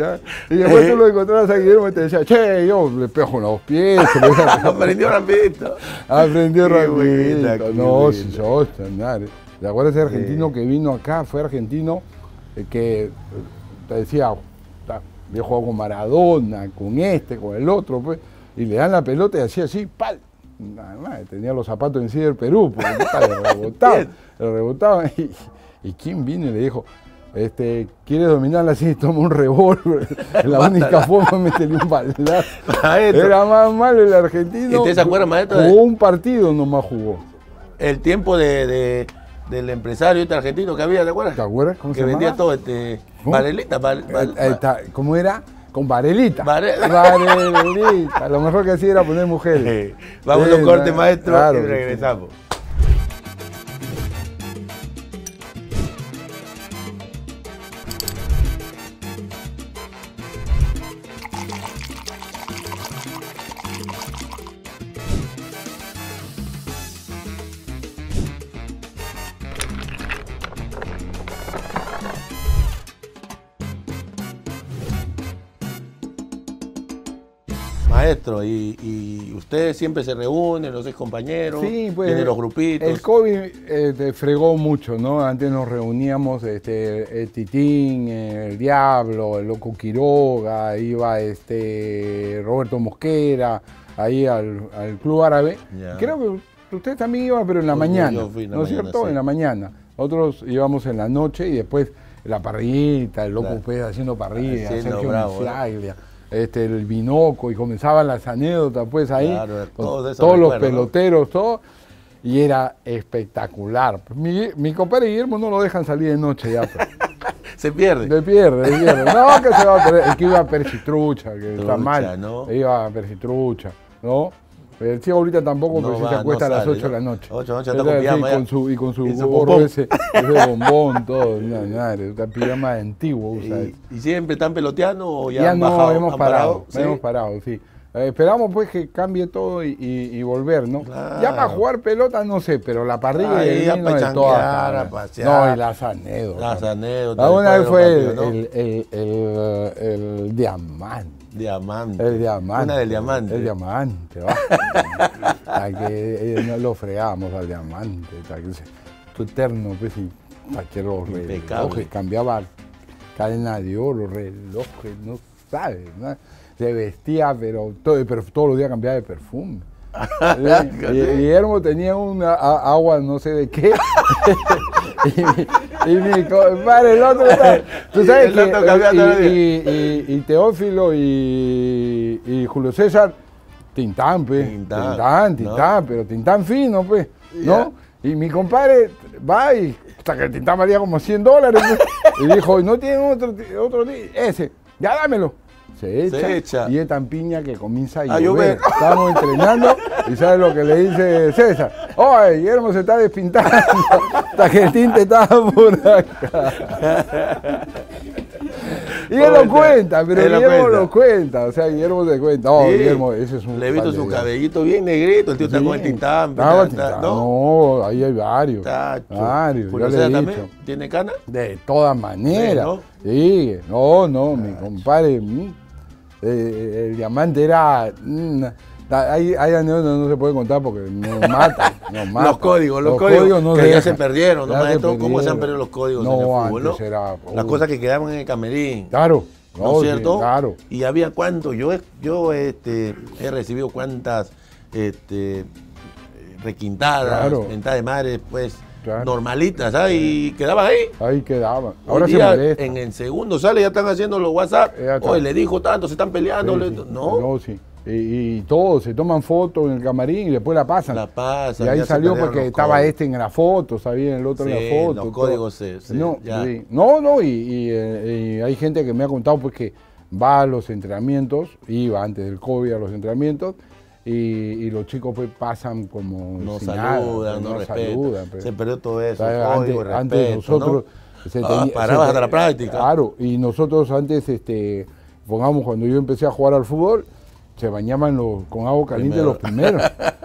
Ya. Y después tú lo encontrabas a Guillermo y te decía, che, yo le pego con los pies. *laughs* Aprendió rapidito. Aprendió rapidito. No, si sos andar. ¿Te acuerdas de argentino que vino acá? Fue argentino eh, que eh, te decía, "Ta, yo jugado con Maradona, con este, con el otro, pues, y le dan la pelota y hacía así, ¡pal! Nada más, tenía los zapatos en sí del Perú, porque le *laughs* rebotaban, le rebotaban. Y, y quién vino y le dijo, este, ¿quieres dominarla así? Toma un revólver. *laughs* La única forma es meterle un balazo. *laughs* Maestro. Era más malo el argentino. ¿Y usted se acuerda, maestro, Jugó un partido nomás jugó. El tiempo de, de- del empresario este argentino que había, ¿te acuerdas? ¿Te acuerdas cómo Que se vendía llamaba? todo, este. ¿Cómo? Varelita, val- val- Eh, ¿Cómo era? Con varelita. Vare- *laughs* Varelita. Lo mejor que hacía era poner mujeres. Vamos a los cortes, maestro, claro y sí. Maestro, y, y ustedes siempre se reúnen, los ex compañeros, Sí, pues. tienen los grupitos. El COVID eh, te fregó mucho, ¿no? Antes nos reuníamos, este, el Titín, el Diablo, el Loco Quiroga, iba este Roberto Mosquera, ahí al, al Club Árabe. Creo que ustedes también iban, pero en la mañana. yo fui en la ¿No es cierto? sí. En la mañana. Otros íbamos en la noche y después la parrillita, el Loco Claro. Pérez haciendo parrilla, Haciendo Sergio. Este, el Binoco, y comenzaban las anécdotas, pues ahí, Claro, todo todos los peloteros, todo, y era espectacular. Mi, mi compadre Guillermo no lo dejan salir de noche ya, pues. *laughs* Se pierde. le pierde, le pierde. No, que se va a perder, el que iba a Persitrucha, que está mal, ¿no? iba a Persitrucha, ¿no? El chico ahorita tampoco, No sí va, se acuesta no a las sale, 8 de la ¿no? noche. Ocho de la noche, está con pijama ya. con su, y con su su gorro ese, *laughs* ese bombón, todo, no, nada, está pijama antiguo. *laughs* ¿Y, y siempre están peloteando o ya, Ya, han no, bajado? hemos han parado, ¿Sí? hemos parado, sí. Eh, esperamos pues que cambie todo y, y- y volver, ¿no? Claro. Ya para jugar pelota no sé, pero la parrilla Ahí, vino de todas. No, y las anécdotas. Las anécdotas. Alguna vez fue el, el, el, el, el diamante. Diamante. El diamante. Una del diamante. El diamante, va. *laughs* Hasta que eh, no lo fregábamos al diamante. hasta que tu eterno, pues, y hasta que los Impecable. relojes, cambiaba cadena de oro, relojes, no sabes, ¿no? Se vestía, pero, todo, pero todos los días cambiaba de perfume. *laughs* Sí, Guillermo tenía una a- agua no sé de qué. *laughs* y, mi- y mi compadre, el otro, está- tú sabes que y, Teófilo y, Julio César, Tintán, pues. Tintán, Tintán, pero Tintán fino, pues. ¿No? Y mi compadre va y hasta que el Tintán valía como 100 dólares. pues, y dijo, ¿no tienen otro, otro ese? Ya dámelo. Se echa, Se echa. y es tan piña que comienza a A llover. Estábamos entrenando y ¿sabes lo que le dice César? ¡Oye, Guillermo se está despintando! *laughs* Hasta que el tinte estaba por acá. Y él lo cuenta, pero él lo Guillermo cuenta. lo cuenta. O sea, Guillermo se cuenta. Oh, Sí. Guillermo, ese es un. Le he visto su cabellito bien negrito, el tío está Sí. con el tintán. Está-. ¿no? No, ahí hay varios. Tacho. Varios, yo le he dicho. tiene cana. De todas maneras. ¿no? Sí, no, no, mi compadre. Mm, eh, el diamante era. mm, hay, hay anécdotas no se puede contar porque nos *laughs* matan. Nos matan. Los códigos, los, códigos, no que se ya se perdieron, ¿no, maestro? ¿Cómo se han perdido los códigos No, en el fútbol, antes Las uh. cosas que quedaban en el camerín. Claro. ¿No es sí, cierto? claro. Y había cuánto, yo, he- yo este, he recibido cuántas este, requintadas, Claro. de madre, pues, Claro. normalitas, ¿sabes? Y quedaban ahí. Ahí quedaba. Hoy Ahora se molesta. en el segundo sale, ya están haciendo los WhatsApp. Está. Hoy le dijo tanto, se están peleando. Sí, le- sí. No, No, sí. Y, y todos se toman fotos en el camarín y después la pasan. la pasa. y ahí salió porque estaba este en la foto, sabía el otro en la foto. los códigos se- se- no, no, no, y, y, eh, y hay gente que me ha contado pues que va a los entrenamientos, iba antes del COVID a los entrenamientos, y, y los chicos pues pasan como No sin nada, saludan, pues, no, saludan. Se perdió todo eso. Antes, respeto, nosotros ¿no? se Ah, tenía- parabas se hasta te- la práctica. Claro, y nosotros antes, este, pongamos, cuando yo empecé a jugar al fútbol, se bañaban los, con agua caliente Primero. los primeros.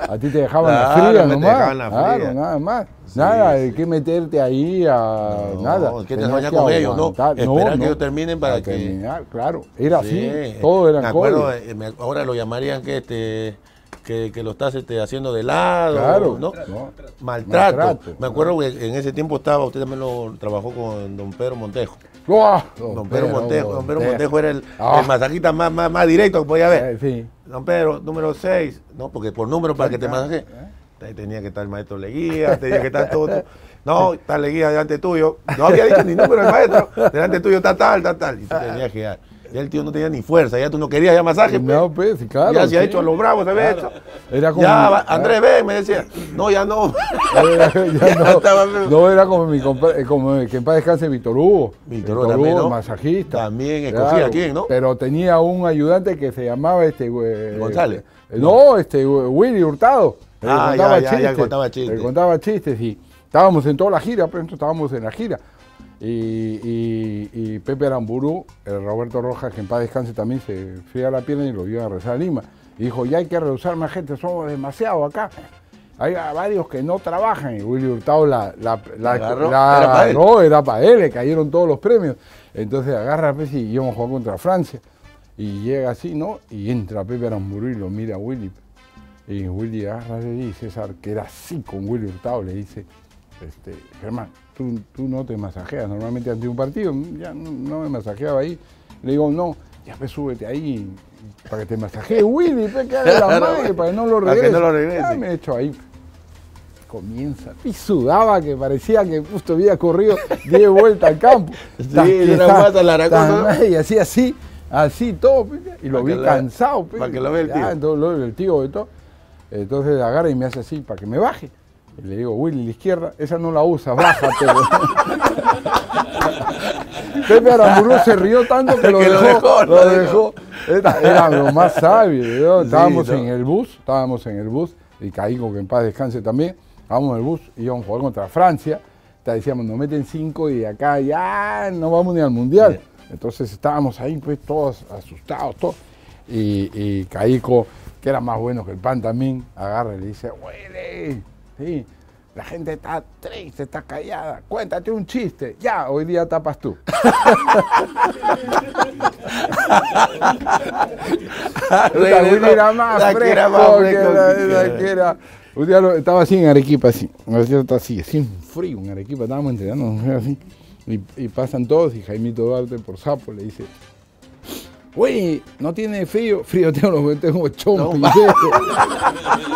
A ti te dejaban la Claro, fría nomás. dejaban la Claro, nada más. Sí, nada de sí. que meterte ahí a No, nada. que te bañas con ellos, ¿no? Esperar que ellos terminen para que- terminar, claro. Era Sí, así, todo era acuerdo, eh, me- ahora lo llamarían que este que, que lo estás este, haciendo de lado, Claro, ¿no? no. Maltrato. Maltrato. Me acuerdo que en ese tiempo estaba, usted también lo trabajó con don Pedro Montejo. ¡Guau! Don Pedro Montejo, don Pedro Montejo era el, Ah. el masajista más, más, más directo que podía haber. Eh, sí. Don Pedro, número 6, ¿no? Porque por número para que te Ah, masaje. eh. Tenía que estar el maestro Leguía, tenía que estar todo. No, está Leguía delante tuyo. No había dicho ni número del maestro. Delante tuyo está tal, tal, tal. Y tú tenías que dar. Ya el tío no tenía ni fuerza, ya tú no querías ya masaje. pues. No, pues, sí, claro. ya se ha sí. hecho a los bravos, se había hecho. Era como Ya, mi- Andrés, ven, me decía. No, ya no. *laughs* Era- ya no, estaba, no, era como mi compa- eh, como el que en paz descanse Víctor Hugo. Víctor Hugo también, ¿no? masajista. También escogía a quién, ¿no? Pero tenía un ayudante que se llamaba este güey, González. eh, no, este Willy Hurtado. Ah, contaba ya, ya, ya, chistes, contaba chistes. él contaba chistes y estábamos en toda la gira, pero estábamos en la gira. Y, y- y Pepe Aramburu, el Roberto Rojas, que en paz descanse también, se fría la pierna y lo vio a rezar a Lima. Y dijo, ya hay que reducir más gente, somos demasiado acá. Hay a varios que no trabajan. Y Willy Hurtado la, la, la, Agarró, la era pa' él. agarró, era para él, le cayeron todos los premios. Entonces agarra pues, y íbamos a jugar contra Francia. Y llega así, ¿no? Y entra Pepe Aramburu y lo mira a Willy. Y Willy agarra y César, que era así con Willy Hurtado, le dice, este, Germán, tú, tú no te masajeas normalmente ante un partido, ya no, no me masajeaba ahí. Le digo, no, ya pues súbete ahí para que te masajee Willy, pues, que haga la *laughs* madre, para que no lo Para regrese. no lo regrese. Ya me echo ahí. Comienza, y sudaba que parecía que justo había corrido 10 vueltas al campo. *laughs* Sí, ta- guata, madre, Y así, así, así todo, y lo vi cansado. pues. pa' que lo vea el Ya, tío. entonces lo el tío de todo. Entonces agarra y me hace así para que me baje. Y le digo, Willy, la izquierda, esa no la usa, bájate. *laughs* Pepe Aramburu se rió tanto que *laughs* lo Que lo dejó. lo. Era, era lo más sabio. *laughs* ¿no? Estábamos ¿no? en el bus, estábamos en el bus, y caí con que en paz descanse también. Estábamos en el bus, íbamos a jugar contra Francia. Te decíamos, nos meten cinco y de acá ya no vamos ni al mundial. Entonces estábamos ahí, pues todos asustados, todos. Y, y Caico, que era más bueno que el pan también, agarra y le dice, Willy, sí, la gente está triste, está callada, cuéntate un chiste, ya, hoy día tapas tú. *laughs* Más La fresco, más que fresco era- que- era- que era- Un día lo- estaba así en Arequipa, así, estaba así, así, frío en Arequipa, estábamos entrenando, así, y, y pasan todos, y Jaimito Duarte por sapo le dice, Güey, ¿no tiene frío? *laughs* Frío tengo, los tengo chompi. No, *laughs*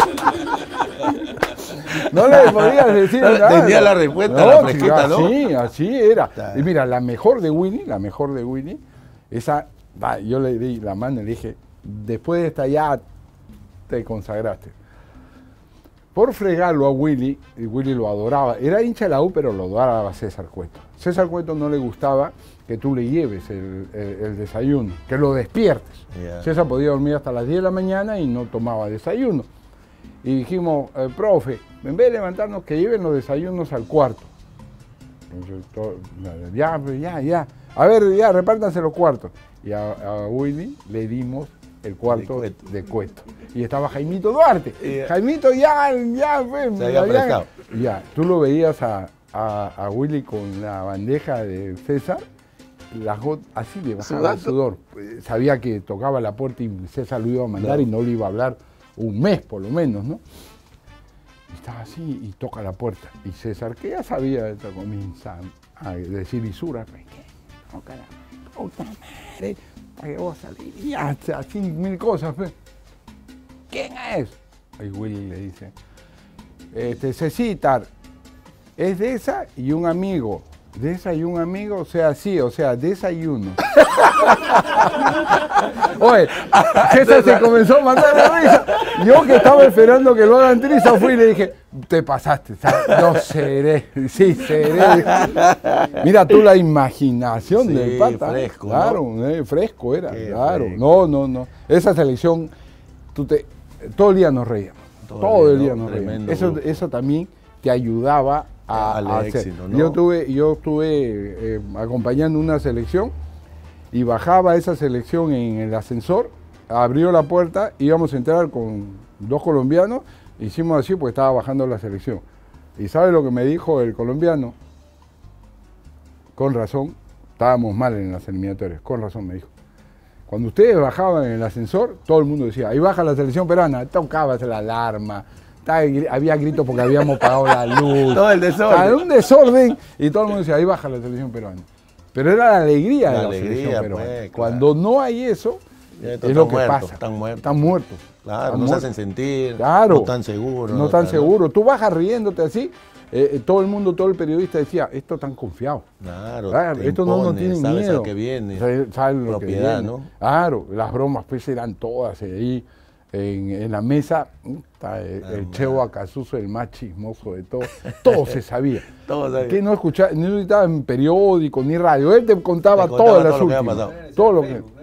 le podías decir *laughs* No, nada. tenía la respuesta, la fresquita, ¿no? Así, así era. Y mira, la mejor de Winnie, la mejor de Winnie, esa, va, yo le di la mano y le dije, después de esta ya te consagraste. Por fregarlo a Willy, y Willy lo adoraba, era hincha de la U, pero lo adoraba César Cueto. César Cueto no le gustaba que tú le lleves el, el- el desayuno, que lo despiertes. César podía dormir hasta las 10 de la mañana y no tomaba desayuno. Y dijimos, eh, profe, en vez de levantarnos, que lleven los desayunos al cuarto. Entonces, todo- ya, ya, ya. A ver, ya, repártanse los cuartos. Y a, a Willy le dimos el cuarto De de Cueto. Y estaba Jaimito Duarte. Y- Jaimito ya, ya, pues, Se había ya. Ya, tú lo veías a, a- a Willy con la bandeja de César, las así le bajaba el sudor. Eh, Sabía que tocaba la puerta y César lo iba a mandar y no le iba a hablar un mes por lo menos, ¿no? Y así y toca la puerta. Y César, que ya sabía, comienza a decir lisura. "¿Qué? Toca la puta madre, para que vos salís. Y hace así mil cosas. ¿Quién es? Y Willy le dice, este, Cecitar, es de esa y un amigo. De esa y un amigo, o sea, sí, o sea, desayuno. *laughs* Oye, César se comenzó a matar la risa. Yo que estaba esperando que lo hagan triza, fui y le dije, te pasaste, no seré, sí, seré. Mira tú la imaginación Sí, del pata. fresco, ¿no? Claro, eh, fresco era, Qué claro. fresco. No, no, no. Esa selección, tú te, todo el día nos reíamos. Todo Todo, el día, día ¿no? nos reíamos. Eso, eso también te ayudaba a, Al a hacer. éxito, ¿no? Yo tuve, yo estuve eh, acompañando una selección y bajaba esa selección en el ascensor abrió la puerta, íbamos a entrar con dos colombianos, hicimos así porque estaba bajando la selección. ¿Y sabe lo que me dijo el colombiano? Con razón, estábamos mal en las eliminatorias, con razón me dijo. Cuando ustedes bajaban en el ascensor, todo el mundo decía, ahí baja la selección peruana, tocabas la alarma, había gritos porque habíamos pagado la luz. Todo el desorden. Era un desorden y todo el mundo decía, ahí baja la selección peruana. Pero era la alegría La de la alegría, selección peruana. pues, claro. Cuando no hay eso, es lo que muertos, pasa. están muertos. Están muertos. Claro, Están no se hacen sentir, Claro. no están seguros. No están seguros. Tú vas riéndote así. eh, eh, todo el mundo, todo el periodista decía, esto están confiados. Claro, Claro, te esto no, no tienen sabes miedo. a qué viene. Sabe- lo que Propiedad, viene. ¿no? Claro, las bromas pues eran todas ahí en, en la mesa. puta, El, Ah, el Cheo Acasuso, el más chismoso de todo. *laughs* Todo se sabía. *laughs* Todo sabía. Que no escuchaba, no necesitaba en periódico ni radio. Él te contaba, Te contaba todas las todo lo que había últimas. pasado. Todo lo que.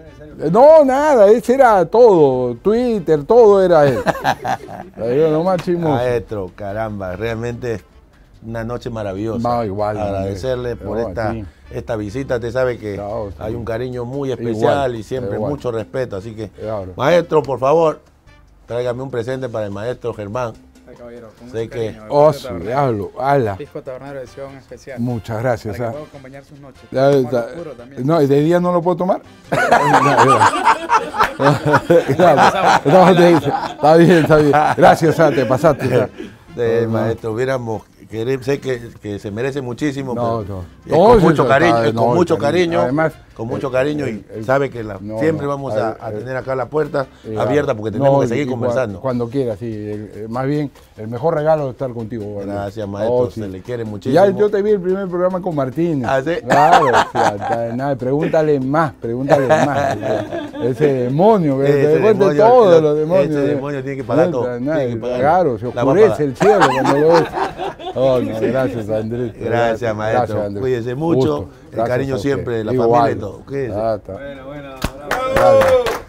No, nada, ese era todo. Twitter, todo era él. *laughs* Era lo más chismoso. Maestro, caramba, realmente una noche maravillosa. No, igual, Agradecerle hombre. por No, esta, esta visita. Usted sabe que Claro, sí. hay un cariño muy especial Igual, y siempre igual. mucho respeto. Así que, Claro. maestro, por favor, tráigame un presente para el maestro Germán. Ay, caballero, con Sé que- cariño, Oh, su diablo, ala. Pisco Tabernero edición especial. Muchas gracias. Para ah. que pueda acompañar sus noches. Ya oscuro también. No, ¿y de día no lo puedo tomar? *laughs* *laughs* No, te dice, está bien, está bien. Gracias, ah, te pasaste. *laughs* ah. Eh, No, no. maestro, hubiéramos, querer- sé que, que se merece muchísimo, No, pero no. es No, con mucho sí, cariño, está- es no, con mucho el cariño. cariño, Además, con mucho cariño el- y el- sabe que la- no, siempre vamos a, a el- tener acá la puerta Eh, abierta porque tenemos no, que y- seguir y conversando. Cuando quieras, sí. el- el- más bien, el mejor regalo es estar contigo. Gracias, maestro, Oh, sí. se le quiere muchísimo. Ya yo te vi el primer programa con Martínez. ¿Ah, sí? Claro, sea, nada, pregúntale más, pregúntale más. ese demonio, que te demonio, todo de lo- los demonios. ese eh. demonio tiene que pagar todo. Claro, se oscurece el cielo cuando lo ves. Oh, no, *laughs* gracias, Andrés. Gracias, maestro. Andrés. Cuídese mucho. Gusto. El cariño siempre la Igual. familia y todo. Ah, está. Bueno, bueno, Gracias.